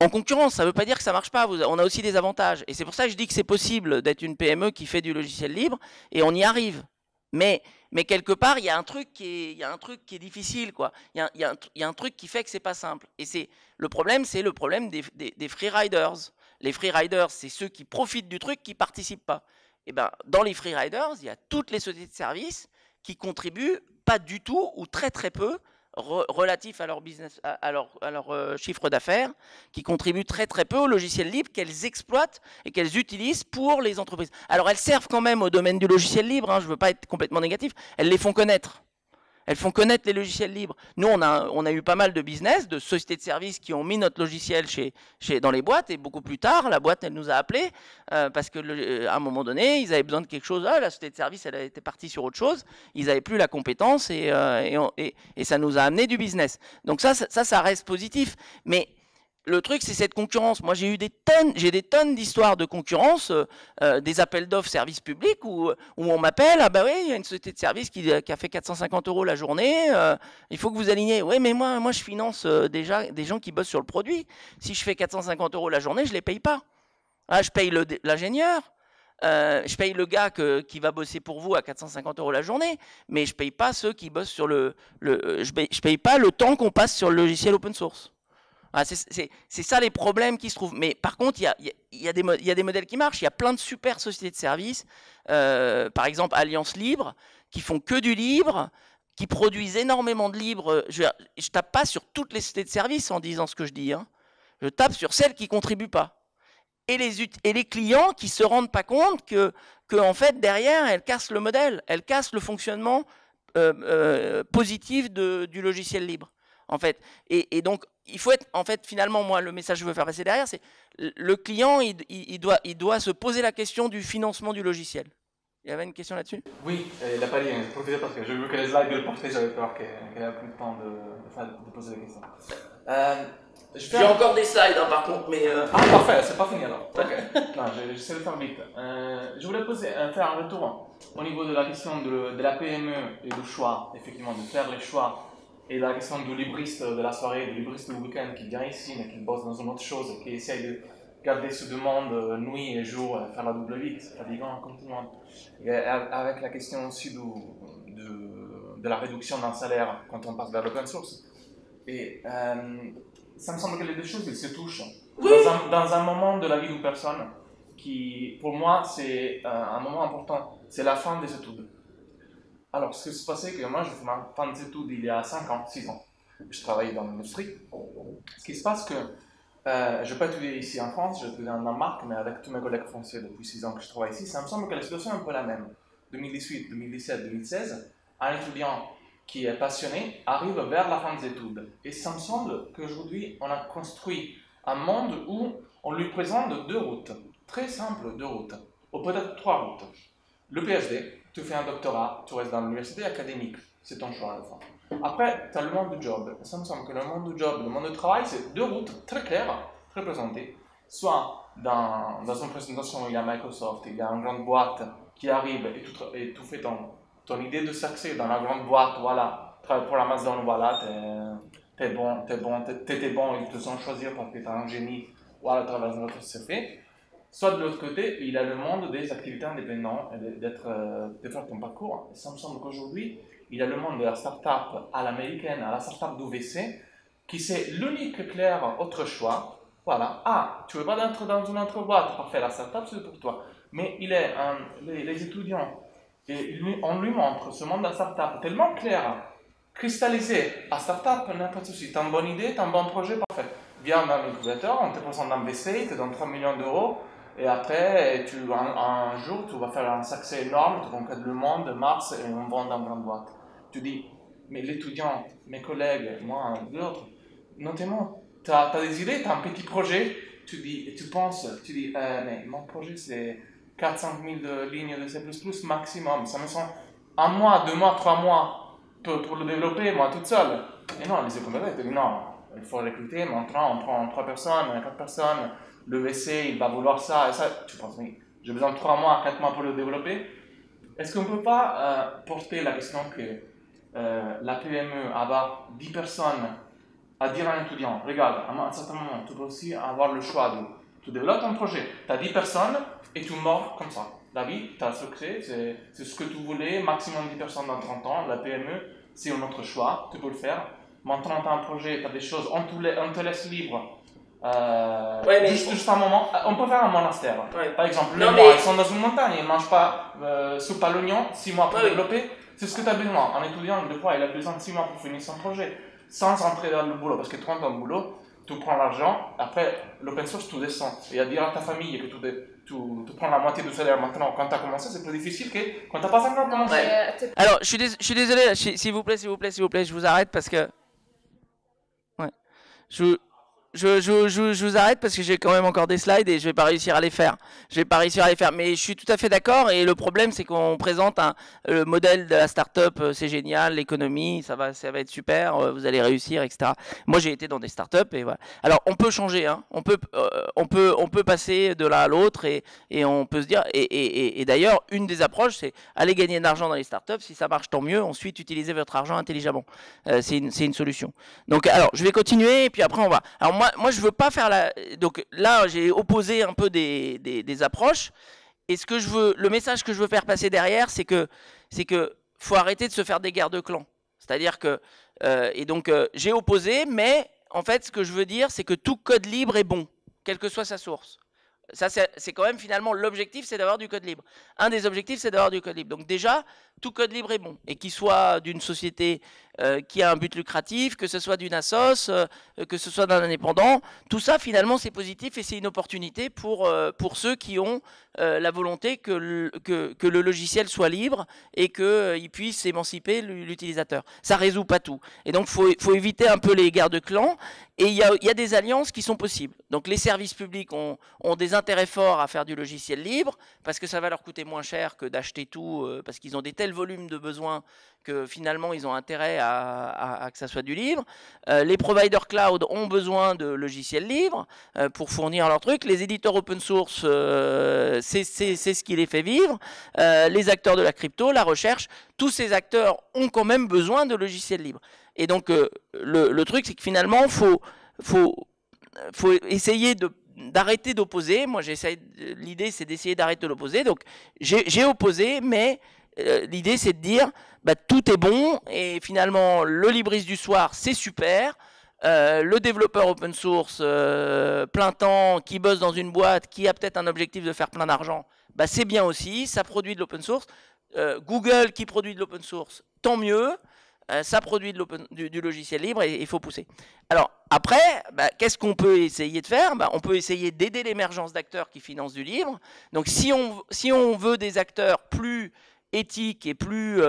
en concurrence, ça ne veut pas dire que ça ne marche pas. On a aussi des avantages. Et c'est pour ça que je dis que c'est possible d'être une PME qui fait du logiciel libre, et on y arrive. Mais, mais quelque part, il y a un truc qui est, difficile, quoi. Il y a, un, truc qui fait que c'est pas simple. Et c'est le problème, c'est le problème des, des, des freeriders. Les freeriders, c'est ceux qui profitent du truc, qui participent pas. Et ben, dans les freeriders, il y a toutes les sociétés de services qui contribuent pas du tout ou très très peu relatifs à leur business, à leur, euh, chiffre d'affaires, qui contribuent très très peu au logiciel libre qu'elles exploitent et qu'elles utilisent pour les entreprises. Alors elles servent quand même au domaine du logiciel libre, hein, je ne veux pas être complètement négatif, elles les font connaître. Elles font connaître les logiciels libres. Nous, on a, eu pas mal de business, de sociétés de services qui ont mis notre logiciel chez, dans les boîtes. Et beaucoup plus tard, la boîte, elle nous a appelés euh, parce qu'à un moment donné, ils avaient besoin de quelque chose. Ah, la société de service, elle était partie sur autre chose. Ils n'avaient plus la compétence et, euh, et, ça nous a amené du business. Donc ça, ça, ça reste positif. Mais le truc, c'est cette concurrence. Moi, j'ai eu des tonnes, j'ai des tonnes d'histoires de concurrence, euh, euh, des appels d'offres service public où, on m'appelle, ah bah oui, il y a une société de service qui, a fait 450 euros la journée, euh, il faut que vous alignez. Oui, mais moi, je finance déjà des gens qui bossent sur le produit. Si je fais 450 euros la journée, je les paye pas. Ah, je paye l'ingénieur. je paye le gars qui va bosser pour vous à 450 euros la journée, mais je paye pas ceux qui bossent sur le, je paye pas le temps qu'on passe sur le logiciel open source. Ah, c'est ça les problèmes qui se trouvent. Mais par contre, il y a, des modèles qui marchent. Il y a plein de super sociétés de services, euh, par exemple Alliance Libre, qui font que du libre, qui produisent énormément de libre. Je, je tape pas sur toutes les sociétés de services en disant ce que je dis. Hein. Je tape sur celles qui contribuent pas. Et les, clients qui se rendent pas compte que, en fait, derrière, elles cassent le modèle, elles cassent le fonctionnement euh, euh, positif du logiciel libre en fait. Et, donc, il faut être, en fait, finalement, moi, le message que je veux faire passer derrière, c'est le client, il, doit, il doit se poser la question du financement du logiciel. Il y avait une question là-dessus? Oui, il n'a pas dit, je profite parce que j'ai vu que les slides le portaient, j'avais peur qu'elle ait plus de temps de, de, poser la question. Euh, j'ai encore des slides hein, par contre, mais. Euh, ah, parfait, c'est pas fini alors. Ok. non, j'essaie de faire vite. Euh, je voulais poser, faire un retour au niveau de la question de, de la PME et du choix, effectivement, de faire les choix et la question du libriste de la soirée, du libriste du week-end qui vient ici mais qui bosse dans une autre chose, qui essaye de garder ce demande euh, nuit et jour, euh, faire la double vie, c'est fatigant comme tout le monde. Et avec la question aussi de, de, la réduction d'un salaire quand on passe vers l'open source. Et euh, ça me semble que les deux choses, elles se touchent. Dans, un, dans, un, moment de la vie d'une personne qui, pour moi, c'est un moment important, c'est la fin des études. Alors, ce qui se passait, que moi, je fais ma fin d'études il y a 5 ans, 6 ans. Je travaillais dans l'industrie. Ce qui se passe, que euh, je n'ai pas étudié ici en France, j'ai étudié en Danemark, mais avec tous mes collègues français depuis 6 ans que je travaille ici, ça me semble que la situation est un peu la même. 2018, 2017, 2016, un étudiant qui est passionné arrive vers la fin des études. Et ça me semble qu'aujourd'hui, on a construit un monde où on lui présente deux routes, très simples deux routes, ou peut-être trois routes. Le PhD, tu fais un doctorat, tu restes dans l'université académique, c'est ton choix à la fin. Après, tu as le monde du job. Ça me semble que le monde du job, le monde du travail, c'est deux routes très claires, très présentées. Soit dans, dans une présentation, il y a Microsoft, il y a une grande boîte qui arrive et tu, et tu fais ton, ton idée de succès dans la grande boîte, voilà, travaille pour Amazon, voilà, t'es bon, t'es bon, t'étais bon, ils te sont choisir parce que t'es un génie, ou à travers notre CFP. Soit de l'autre côté, il a le monde des activités indépendantes, d'être, euh, de faire ton parcours. ça me semble qu'aujourd'hui, il a le monde de la start-up à l'américaine, à la start-up d'OVC, qui c'est l'unique clair autre choix. Voilà. Ah, tu veux pas d'entrer dans une autre boîte, parfait, la start-up c'est pour toi. Mais il est, les, les, étudiants, et on lui montre ce monde de la start-up tellement clair, cristallisé. La start-up, de souci. T'as une bonne idée, t'as un bon projet, parfait. Viens dans l'incubateur, on te présente un VC, te donne 3 millions d'euros. Et après, tu, un, jour, tu vas faire un succès énorme, tu conquêtes le monde, Mars, et on vend dans une grande boîte. Tu dis, mais l'étudiant, mes collègues, moi, l'autre, notamment, tu as, des idées, tu as un petit projet, tu dis, tu penses, tu dis, euh, mais mon projet c'est 400 000 de lignes de C++ maximum, ça me semble un mois, deux mois, trois mois pour, le développer, moi toute seule. Et non, les économistes, non, il faut recruter, mais on prend trois personnes, quatre personnes, le VC, il va vouloir ça et ça. Tu penses, mais j'ai besoin de 3 mois, 4 mois pour le développer. Est-ce qu'on ne peut pas euh, porter la question que euh, la PME avoir 10 personnes à dire à un étudiant, regarde, à un certain moment, tu peux aussi avoir le choix de, tu développes ton projet, tu as 10 personnes et tu mords comme ça. La vie, tu as le secret, c'est ce que tu voulais, maximum 10 personnes dans 30 ans, la PME, c'est un autre choix, tu peux le faire. Maintenant, tu as un projet, tu as des choses, on te laisse libre euh, ouais, juste, un moment, on peut faire un monastère. Par exemple, les mois, ils sont dans une montagne, ils ne mangent pas euh, soupe à l'oignon, 6 mois pour développer. C'est ce que tu as besoin. Un étudiant, des fois, il a besoin de 6 mois pour finir son projet, sans entrer dans le boulot. Parce que tu rentres dans le boulot, tu prends l'argent, après, l'open source, tu descends. Et à dire à ta famille que tu, tu, tu prends la moitié du salaire maintenant, quand tu as commencé, c'est plus difficile que quand tu n'as pas encore commencé. Alors, je suis, je suis désolé, s'il vous plaît, s'il vous plaît, s'il vous plaît, je vous arrête parce que. Ouais. Je je, vous arrête parce que j'ai quand même encore des slides et je vais pas réussir à les faire. Je vais pas réussir à les faire, mais je suis tout à fait d'accord. Et le problème, c'est qu'on présente un, le modèle de la start-up, euh, c'est génial, l'économie, ça va, ça va être super, euh, vous allez réussir, etc. Moi, j'ai été dans des start-up et voilà. Alors, on peut changer, hein. on peut, euh, on peut, on peut passer de l'un à l'autre et, et on peut se dire. Et, d'ailleurs, une des approches, c'est aller gagner de l'argent dans les start-up. Si ça marche, tant mieux. Ensuite, utiliser votre argent intelligemment. Euh, c'est une, une, solution. Donc, alors, je vais continuer et puis après, on va. Alors, moi, moi, je veux pas faire la. Donc là, j'ai opposé un peu des, des, approches. Et ce que je veux, le message que je veux faire passer derrière, c'est que c'est que faut arrêter de se faire des guerres de clans. C'est-à-dire que euh, et donc euh, j'ai opposé, mais en fait, ce que je veux dire, c'est que tout code libre est bon, quelle que soit sa source. Ça, c'est quand même finalement l'objectif, c'est d'avoir du code libre. Un des objectifs, c'est d'avoir du code libre. Donc déjà, tout code libre est bon. Et qu'il soit d'une société euh, qui a un but lucratif, que ce soit d'une assoce, euh, que ce soit d'un indépendant, tout ça finalement c'est positif et c'est une opportunité pour, euh, pour ceux qui ont la volonté que le, que, que le, logiciel soit libre et qu'il puisse émanciper l'utilisateur. Ça résout pas tout. Et donc il faut, faut, éviter un peu les guerres de clans et il y a, y a, des alliances qui sont possibles. Donc les services publics ont, ont, des intérêts forts à faire du logiciel libre parce que ça va leur coûter moins cher que d'acheter tout parce qu'ils ont des tels volumes de besoins que finalement ils ont intérêt à, que ça soit du libre. Euh, les providers cloud ont besoin de logiciels libres euh, pour fournir leurs trucs. Les éditeurs open source, euh, c'est ce qui les fait vivre. les acteurs de la crypto, la recherche, tous ces acteurs ont quand même besoin de logiciels libres. Et donc le, truc, c'est que finalement, faut, faut, faut essayer de d'arrêter d'opposer. Moi, j'essaie. L'idée, c'est d'essayer d'arrêter de l'opposer. Donc, j'ai opposé, mais l'idée, c'est de dire bah, tout est bon et finalement le Libris du soir c'est super. Euh, le développeur open source euh, plein temps qui bosse dans une boîte qui a peut-être un objectif de faire plein d'argent, bah, c'est bien aussi, ça produit de l'open source. Euh, Google qui produit de l'open source, tant mieux, ça produit du, logiciel libre et il faut pousser. Alors après, bah, qu'est-ce qu'on peut essayer de faire? On peut essayer d'aider l'émergence d'acteurs qui financent du libre. Donc si on, si on veut des acteurs plus éthiques et plus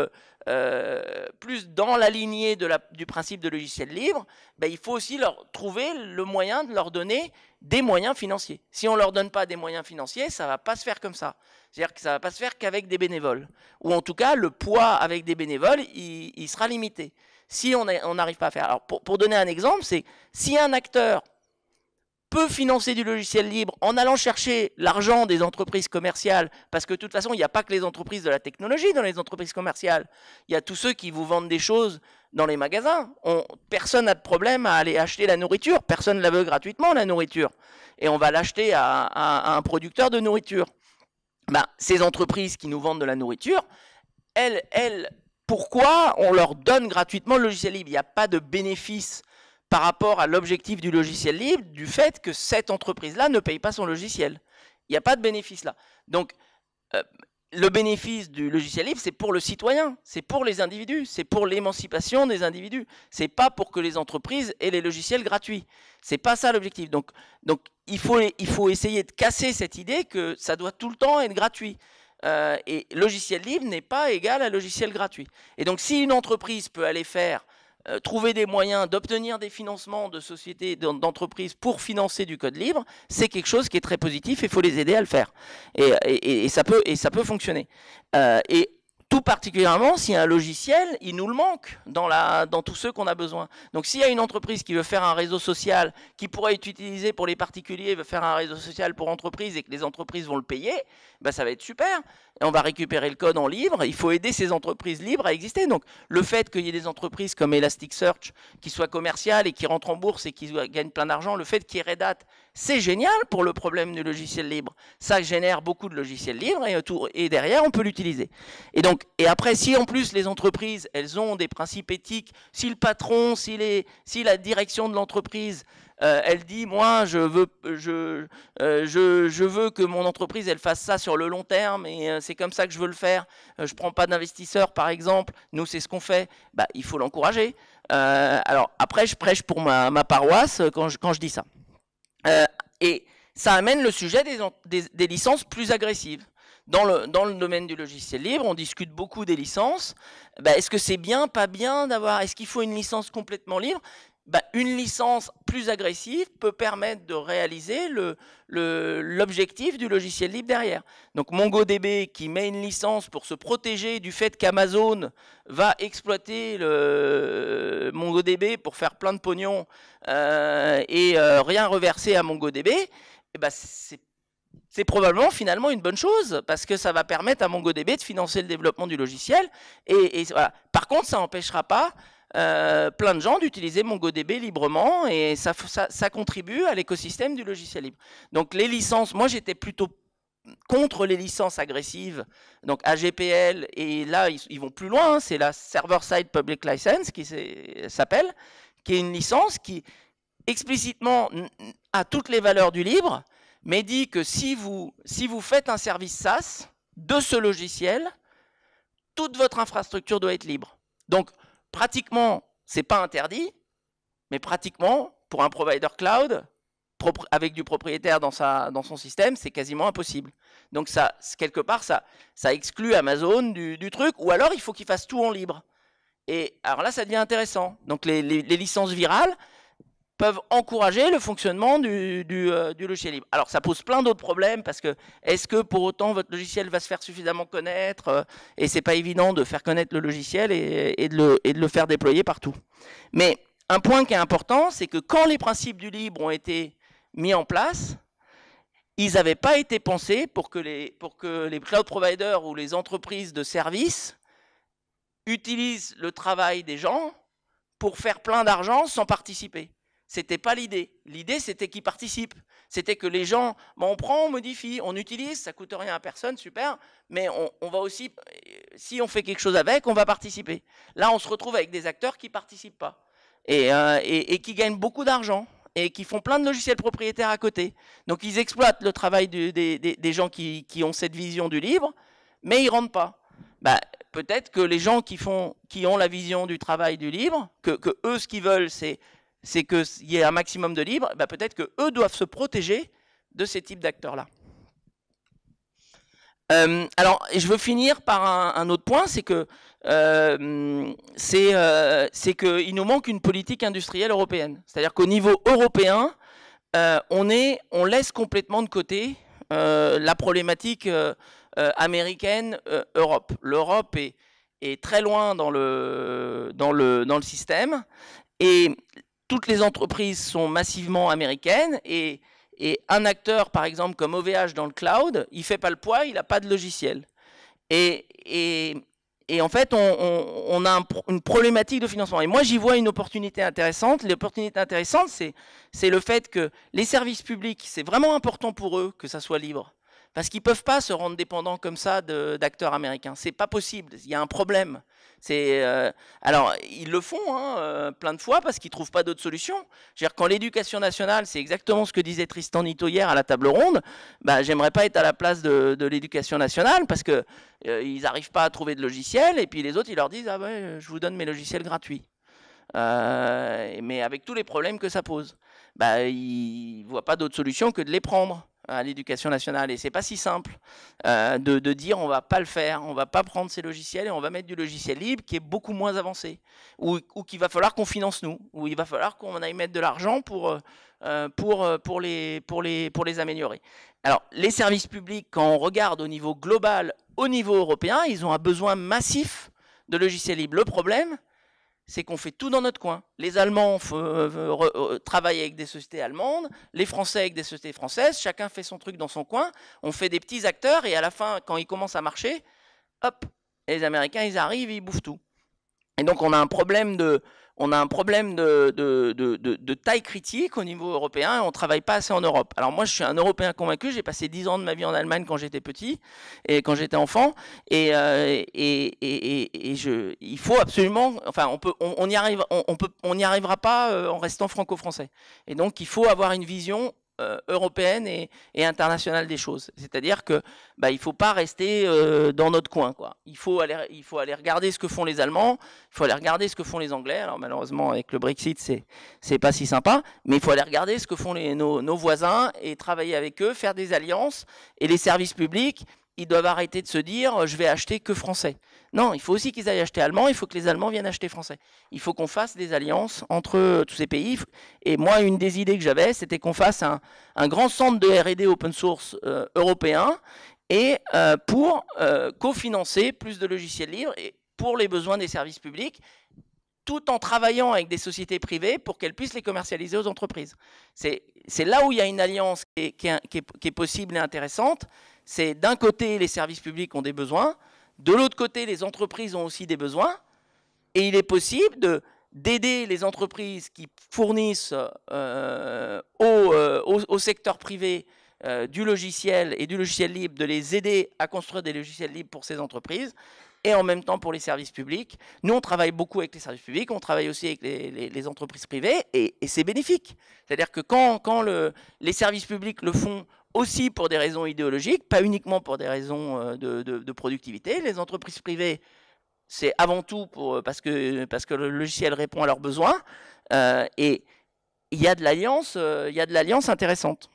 euh, plus dans la lignée du principe de logiciel libre, ben, il faut aussi leur trouver le moyen de leur donner des moyens financiers. Si on ne leur donne pas des moyens financiers, ça ne va pas se faire comme ça. C'est-à-dire que ça ne va pas se faire qu'avec des bénévoles. Ou en tout cas, le poids avec des bénévoles, il, sera limité. Si on n'arrive pas à faire. Alors, pour, pour donner un exemple, c'est si un acteur peut financer du logiciel libre en allant chercher l'argent des entreprises commerciales, parce que de toute façon, il n'y a pas que les entreprises de la technologie dans les entreprises commerciales. Il y a tous ceux qui vous vendent des choses dans les magasins. personne n'a de problème à aller acheter la nourriture. Personne ne la veut gratuitement, la nourriture. Et on va l'acheter à, un producteur de nourriture. Ben, ces entreprises qui nous vendent de la nourriture, elles, elles, pourquoi on leur donne gratuitement le logiciel libre? Il n'y a pas de bénéfice par rapport à l'objectif du logiciel libre du fait que cette entreprise-là ne paye pas son logiciel. Il n'y a pas de bénéfice là. Donc, euh, le bénéfice du logiciel libre, c'est pour le citoyen, c'est pour les individus, c'est pour l'émancipation des individus. C'est pas pour que les entreprises aient les logiciels gratuits. C'est pas ça l'objectif. Donc, donc il, faut, il faut essayer de casser cette idée que ça doit tout le temps être gratuit. Euh, et logiciel libre n'est pas égal à logiciel gratuit. Et donc, si une entreprise peut aller faire euh, trouver des moyens d'obtenir des financements de sociétés, d'entreprises pour financer du code libre, c'est quelque chose qui est très positif et il faut les aider à le faire. Et, ça, peut, fonctionner. Euh, et tout particulièrement si un logiciel, il nous le manque dans, tous ceux qu'on a besoin. Donc s'il y a une entreprise qui veut faire un réseau social, qui pourrait être utilisé pour les particuliers, veut faire un réseau social pour entreprises et que les entreprises vont le payer, ben ça va être super. On va récupérer le code en libre. Il faut aider ces entreprises libres à exister. Donc le fait qu'il y ait des entreprises comme Elasticsearch qui soient commerciales et qui rentrent en bourse et qui gagnent plein d'argent, le fait qu'il y ait Red Hat, c'est génial pour le problème du logiciel libre. Ça génère beaucoup de logiciels libres et, derrière on peut l'utiliser. Et donc et après, si en plus les entreprises, elles ont des principes éthiques, si le patron, si la direction de l'entreprise, euh, elle dit, moi, je veux, je, euh, je, veux que mon entreprise, elle fasse ça sur le long terme, et euh, c'est comme ça que je veux le faire. je prends pas d'investisseurs, par exemple. Nous, c'est ce qu'on fait. Bah, il faut l'encourager. alors après, je prêche pour ma, paroisse quand je, dis ça. et ça amène le sujet des, licences plus agressives. Dans le, domaine du logiciel libre, on discute beaucoup des licences. Ben, est-ce que c'est bien, pas bien d'avoir Est-ce qu'il faut une licence complètement libre? Ben, Une licence plus agressive peut permettre de réaliser l'objectif du logiciel libre derrière. Donc MongoDB qui met une licence pour se protéger du fait qu'Amazon va exploiter le MongoDB pour faire plein de pognon euh, et euh, rien reverser à MongoDB, eh c'est c'est probablement finalement une bonne chose parce que ça va permettre à MongoDB de financer le développement du logiciel. Et, Par contre, ça n'empêchera pas euh, plein de gens d'utiliser MongoDB librement et ça, contribue à l'écosystème du logiciel libre. Donc les licences, moi j'étais plutôt contre les licences agressives, donc AGPL, et là ils, vont plus loin, hein, c'est la Server Side Public License qui s'appelle, qui est une licence qui explicitement a toutes les valeurs du libre, mais dit que si vous, si vous faites un service SaaS de ce logiciel, toute votre infrastructure doit être libre. Donc, pratiquement, ce n'est pas interdit, mais pratiquement, pour un provider cloud, avec du propriétaire dans, sa, dans son système, c'est quasiment impossible. Donc, ça, quelque part, ça, ça exclut Amazon du, du truc, ou alors il faut qu'il fasse tout en libre. Et alors là, ça devient intéressant. Donc, les, les licences virales, peuvent encourager le fonctionnement du, euh, du, logiciel libre. Alors ça pose plein d'autres problèmes parce que est-ce que pour autant votre logiciel va se faire suffisamment connaître euh, et c'est pas évident de faire connaître le logiciel et, de le, faire déployer partout. Mais un point qui est important, c'est que quand les principes du libre ont été mis en place, ils n'avaient pas été pensés pour que les cloud providers ou les entreprises de services utilisent le travail des gens pour faire plein d'argent sans participer. C'était pas l'idée. L'idée, c'était qu'ils participent. C'était que les gens, on prend, on modifie, on utilise, ça coûte rien à personne, super, mais on, va aussi, si on fait quelque chose avec, on va participer. Là, on se retrouve avec des acteurs qui participent pas et, euh, qui gagnent beaucoup d'argent et qui font plein de logiciels propriétaires à côté. Donc, ils exploitent le travail des, gens qui, ont cette vision du libre, mais ils rentrent pas. Bah, peut-être que les gens qui, font, qui ont la vision du travail du libre, que, que eux, ce qu'ils veulent, c'est c'est qu'il y ait un maximum de libre, bah, peut-être qu'eux doivent se protéger de ces types d'acteurs-là. Euh, alors, je veux finir par un, autre point, c'est que euh, euh, qu'il nous manque une politique industrielle européenne. C'est-à-dire qu'au niveau européen, on, laisse complètement de côté la problématique américaine Europe. L'Europe est, très loin dans le, dans le, dans le système. Et toutes les entreprises sont massivement américaines et, un acteur, par exemple, comme OVH dans le cloud, il fait pas le poids, il n'a pas de logiciel. Et, en fait, on, a une problématique de financement. Et moi, j'y vois une opportunité intéressante. L'opportunité intéressante, c'est le fait que les services publics, c'est vraiment important pour eux que ça soit libre. Parce qu'ils ne peuvent pas se rendre dépendants comme ça d'acteurs américains. C'est pas possible. Il y a un problème. Euh, alors ils le font hein, euh, plein de fois parce qu'ils trouvent pas d'autres solutions. Dire, quand l'éducation nationale, c'est exactement ce que disait Tristan Nito hier à la table ronde. Bah, j'aimerais pas être à la place de, l'éducation nationale parce que euh, ils n'arrivent pas à trouver de logiciels et puis les autres ils leur disent ah ouais, je vous donne mes logiciels gratuits. mais avec tous les problèmes que ça pose, bah, ils voient pas d'autre solution que de les prendre à l'éducation nationale. Et c'est pas si simple euh, de, dire on va pas le faire, on va pas prendre ces logiciels et on va mettre du logiciel libre qui est beaucoup moins avancé, ou, qu'il va falloir qu'on finance nous, ou il va falloir qu'on aille mettre de l'argent pour, euh, pour, pour, les, pour, les, pour les améliorer. Alors, les services publics, quand on regarde au niveau global, au niveau européen, ils ont un besoin massif de logiciels libres. Le problème, c'est qu'on fait tout dans notre coin. Les Allemands euh, euh, travaillent avec des sociétés allemandes, les Français avec des sociétés françaises, chacun fait son truc dans son coin, on fait des petits acteurs, et à la fin, quand ils commencent à marcher, hop, les Américains, ils arrivent, ils bouffent tout. Et donc on a un problème de, on a un problème de, taille critique au niveau européen et on ne travaille pas assez en Europe. Alors moi, je suis un Européen convaincu. J'ai passé 10 ans de ma vie en Allemagne quand j'étais petit et quand j'étais enfant. Et, euh, il faut absolument, enfin, on y on, on n'y arrivera pas euh, en restant franco-français. Et donc, il faut avoir une vision euh, européenne et, internationale des choses. C'est-à-dire que bah, il faut pas rester euh, dans notre coin. Il, faut aller, regarder ce que font les Allemands, il faut aller regarder ce que font les Anglais. Alors malheureusement, avec le Brexit, c'est c'est pas si sympa, mais il faut aller regarder ce que font nos voisins et travailler avec eux, faire des alliances. Et les services publics, ils doivent arrêter de se dire je vais acheter que français. Non, il faut aussi qu'ils aillent acheter allemand, il faut que les Allemands viennent acheter français. Il faut qu'on fasse des alliances entre euh, tous ces pays. Et moi, une des idées que j'avais, c'était qu'on fasse un, grand centre de RD open source euh, européen et euh, pour cofinancer plus de logiciels libres et pour les besoins des services publics tout en travaillant avec des sociétés privées pour qu'elles puissent les commercialiser aux entreprises. C'est là où il y a une alliance qui est possible et intéressante. C'est d'un côté, les services publics ont des besoins, de l'autre côté, les entreprises ont aussi des besoins, et il est possible d'aider les entreprises qui fournissent euh, euh, au, secteur privé euh, du logiciel et du logiciel libre, de les aider à construire des logiciels libres pour ces entreprises, et en même temps pour les services publics. Nous, on travaille beaucoup avec les services publics, on travaille aussi avec les, entreprises privées, et, c'est bénéfique. C'est-à-dire que quand, quand le, les services publics le font aussi pour des raisons idéologiques, pas uniquement pour des raisons euh, de, productivité. Les entreprises privées, c'est avant tout euh, parce, que, parce que le logiciel répond à leurs besoins. Euh, et il y a de l'alliance, il y a de l'alliance intéressante.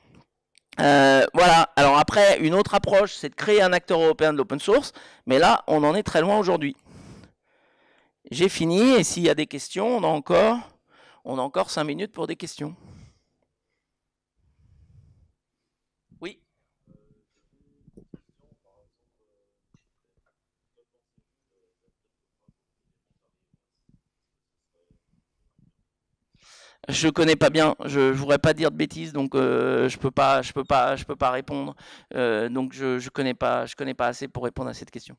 Voilà. Alors après, une autre approche, c'est de créer un acteur européen de l'open source. Mais là, on en est très loin aujourd'hui. J'ai fini. Et s'il y a des questions, on a encore, on a encore cinq minutes pour des questions. Je connais pas bien, je, ne voudrais pas dire de bêtises, donc euh, je peux pas, je peux pas, je peux pas répondre. Euh, donc je, je connais pas, je connais pas assez pour répondre à cette question.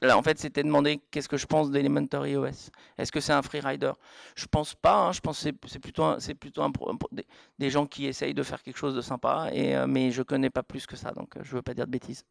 Là, en fait, c'était demander qu'est-ce que je pense d'Elementary OS. Est-ce que c'est un freerider? Je pense pas. Hein, je pense que c'est plutôt, un, des, des, gens qui essayent de faire quelque chose de sympa. Euh, mais je connais pas plus que ça, donc je veux pas dire de bêtises.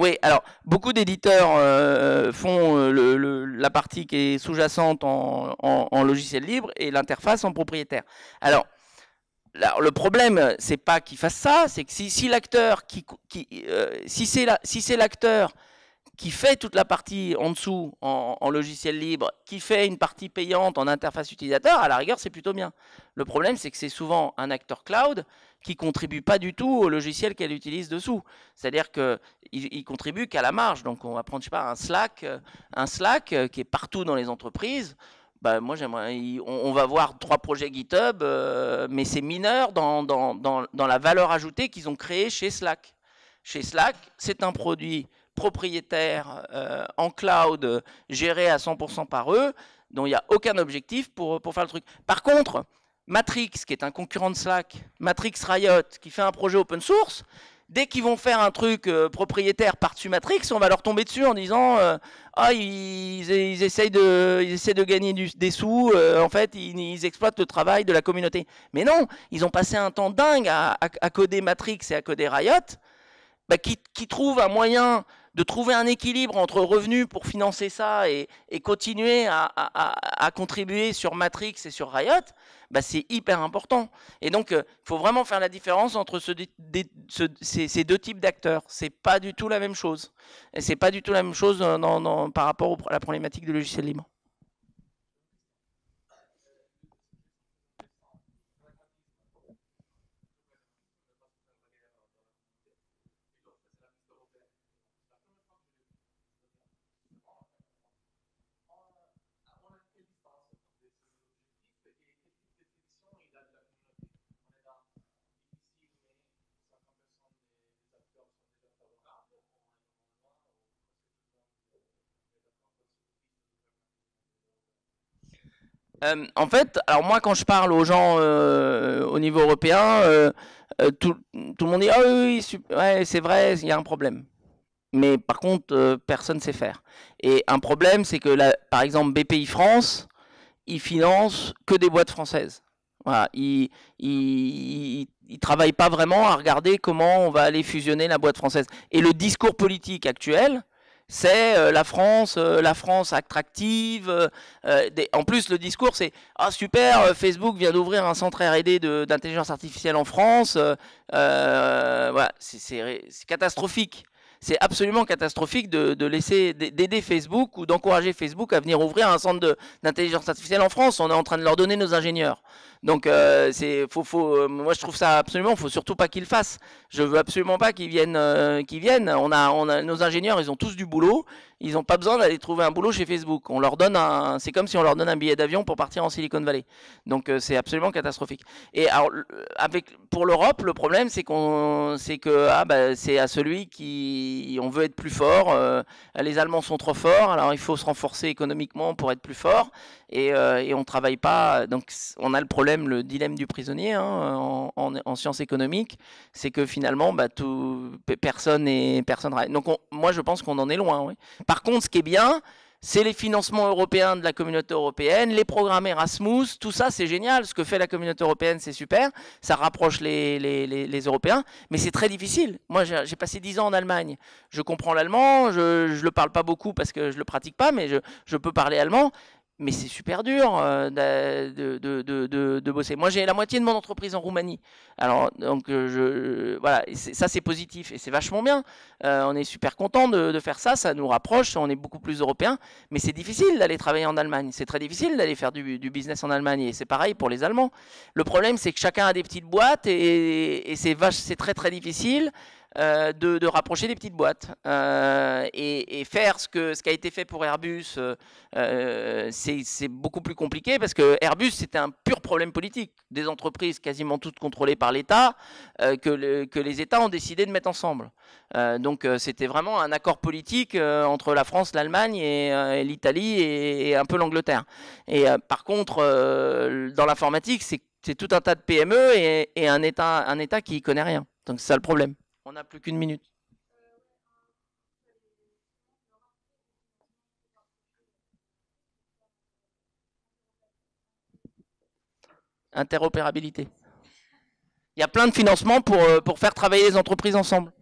Oui, alors beaucoup d'éditeurs euh, font euh, la partie qui est sous-jacente en, logiciel libre et l'interface en propriétaire. Alors, le problème, c'est pas qu'ils fassent ça, c'est que si, l'acteur qui, euh, si c'est l'acteur qui fait toute la partie en dessous en, logiciel libre, qui fait une partie payante en interface utilisateur, à la rigueur, c'est plutôt bien. Le problème, c'est que c'est souvent un acteur cloud qui contribue pas du tout au logiciel qu'elle utilise dessous. C'est-à-dire qu'il il contribue qu'à la marge. Donc, on va prendre, je sais pas, un Slack, un Slack euh, qui est partout dans les entreprises. Bah, moi, j'aimerais, on, va voir trois projets GitHub, euh, mais c'est mineur dans, dans, dans, dans la valeur ajoutée qu'ils ont créée chez Slack. Chez Slack, c'est un produit propriétaire euh, en cloud géré à 100% par eux, dont il n'y a aucun objectif pour, pour faire le truc. Par contre, Matrix, qui est un concurrent de Slack, Matrix Riot, qui fait un projet open source, dès qu'ils vont faire un truc euh, propriétaire par-dessus Matrix, on va leur tomber dessus en disant euh, Ah, ils, ils, essayent de, ils essaient de gagner des sous, en fait, ils, exploitent le travail de la communauté. Mais non, ils ont passé un temps dingue à, à, coder Matrix et à coder Riot, bah, qui, qui trouvent un moyen de trouver un équilibre entre revenus pour financer ça et, continuer à, contribuer sur Matrix et sur Riot, bah c'est hyper important. Et donc, il euh, faut vraiment faire la différence entre ces, deux types d'acteurs. C'est pas du tout la même chose. Et c'est pas du tout la même chose euh, par rapport à la problématique du logiciel libre. Euh, en fait, alors moi quand je parle aux gens euh, au niveau européen, euh, tout, le monde dit ah oui, c'est vrai, il y a un problème. Mais par contre, personne ne sait faire. Et un problème, c'est que par exemple BPI France, ils financent que des boîtes françaises. Voilà, ils, ils, travaillent pas vraiment à regarder comment on va aller fusionner la boîte française. Et le discours politique actuel, c'est euh, la France, euh, la France attractive. Euh, en plus, le discours, c'est ah super, Facebook vient d'ouvrir un centre R&D d'intelligence artificielle en France. voilà, c'est catastrophique c'est absolument catastrophique de, laisser d'aider Facebook ou d'encourager Facebook à venir ouvrir un centre d'intelligence artificielle en France. On est en train de leur donner nos ingénieurs. Donc euh, euh, moi je trouve ça absolument, faut surtout pas qu'ils le fassent. Je veux absolument pas qu'ils viennent, euh, on a nos ingénieurs, ils ont tous du boulot. Ils n'ont pas besoin d'aller trouver un boulot chez Facebook. On leur donne un, c'est comme si on leur donne un billet d'avion pour partir en Silicon Valley. Donc c'est absolument catastrophique. Et pour l'Europe, le problème c'est qu'on, c'est que ah bah c'est à celui qui on veut être plus fort. les Allemands sont trop forts, alors il faut se renforcer économiquement pour être plus fort. Et, et on travaille pas. Donc on a le problème le dilemme du prisonnier hein, en, sciences économiques, c'est que finalement, bah, personne et personne. Donc, moi, je pense qu'on en est loin. Par contre, ce qui est bien, c'est les financements européens de la communauté européenne, les programmes Erasmus, tout ça c'est génial. Ce que fait la communauté européenne, c'est super. Ça rapproche les, Européens, mais c'est très difficile. Moi j'ai passé 10 ans en Allemagne. Je comprends l'allemand, je ne le parle pas beaucoup parce que je ne le pratique pas, mais je peux parler allemand mais c'est super dur euh, de, de, de, bosser. Moi, j'ai la moitié de mon entreprise en Roumanie. Alors, donc, euh, voilà, ça, c'est positif et c'est vachement bien. Euh, on est super content de, faire ça, ça nous rapproche, on est beaucoup plus européens. Mais c'est difficile d'aller travailler en Allemagne. C'est très difficile d'aller faire du, du, business en Allemagne et c'est pareil pour les Allemands. Le problème, c'est que chacun a des petites boîtes et, et c'est très très difficile. Euh, de, rapprocher des petites boîtes euh, et, faire ce, que, ce qui a été fait pour Airbus, euh, c'est beaucoup plus compliqué parce que Airbus, c'était un pur problème politique. Des entreprises quasiment toutes contrôlées par l'État que, les États ont décidé de mettre ensemble. donc c'était vraiment un accord politique entre la France, l'Allemagne et, l'Italie et, un peu l'Angleterre. Et par contre, dans l'informatique, c'est tout un tas de PME et, un État, un État qui ne connaît rien. Donc c'est ça le problème. On n'a plus qu'une minute. Interopérabilité. Il y a plein de financements pour, euh, pour faire travailler les entreprises ensemble.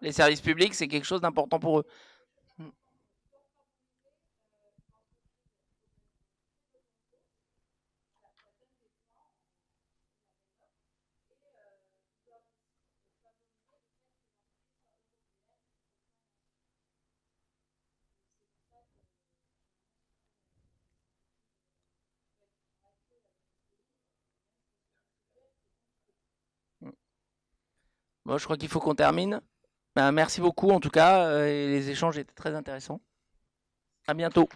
Les services publics, c'est quelque chose d'important pour eux. Bon, je crois qu'il faut qu'on termine. Ben, merci beaucoup en tout cas, euh, et les échanges étaient très intéressants. À bientôt.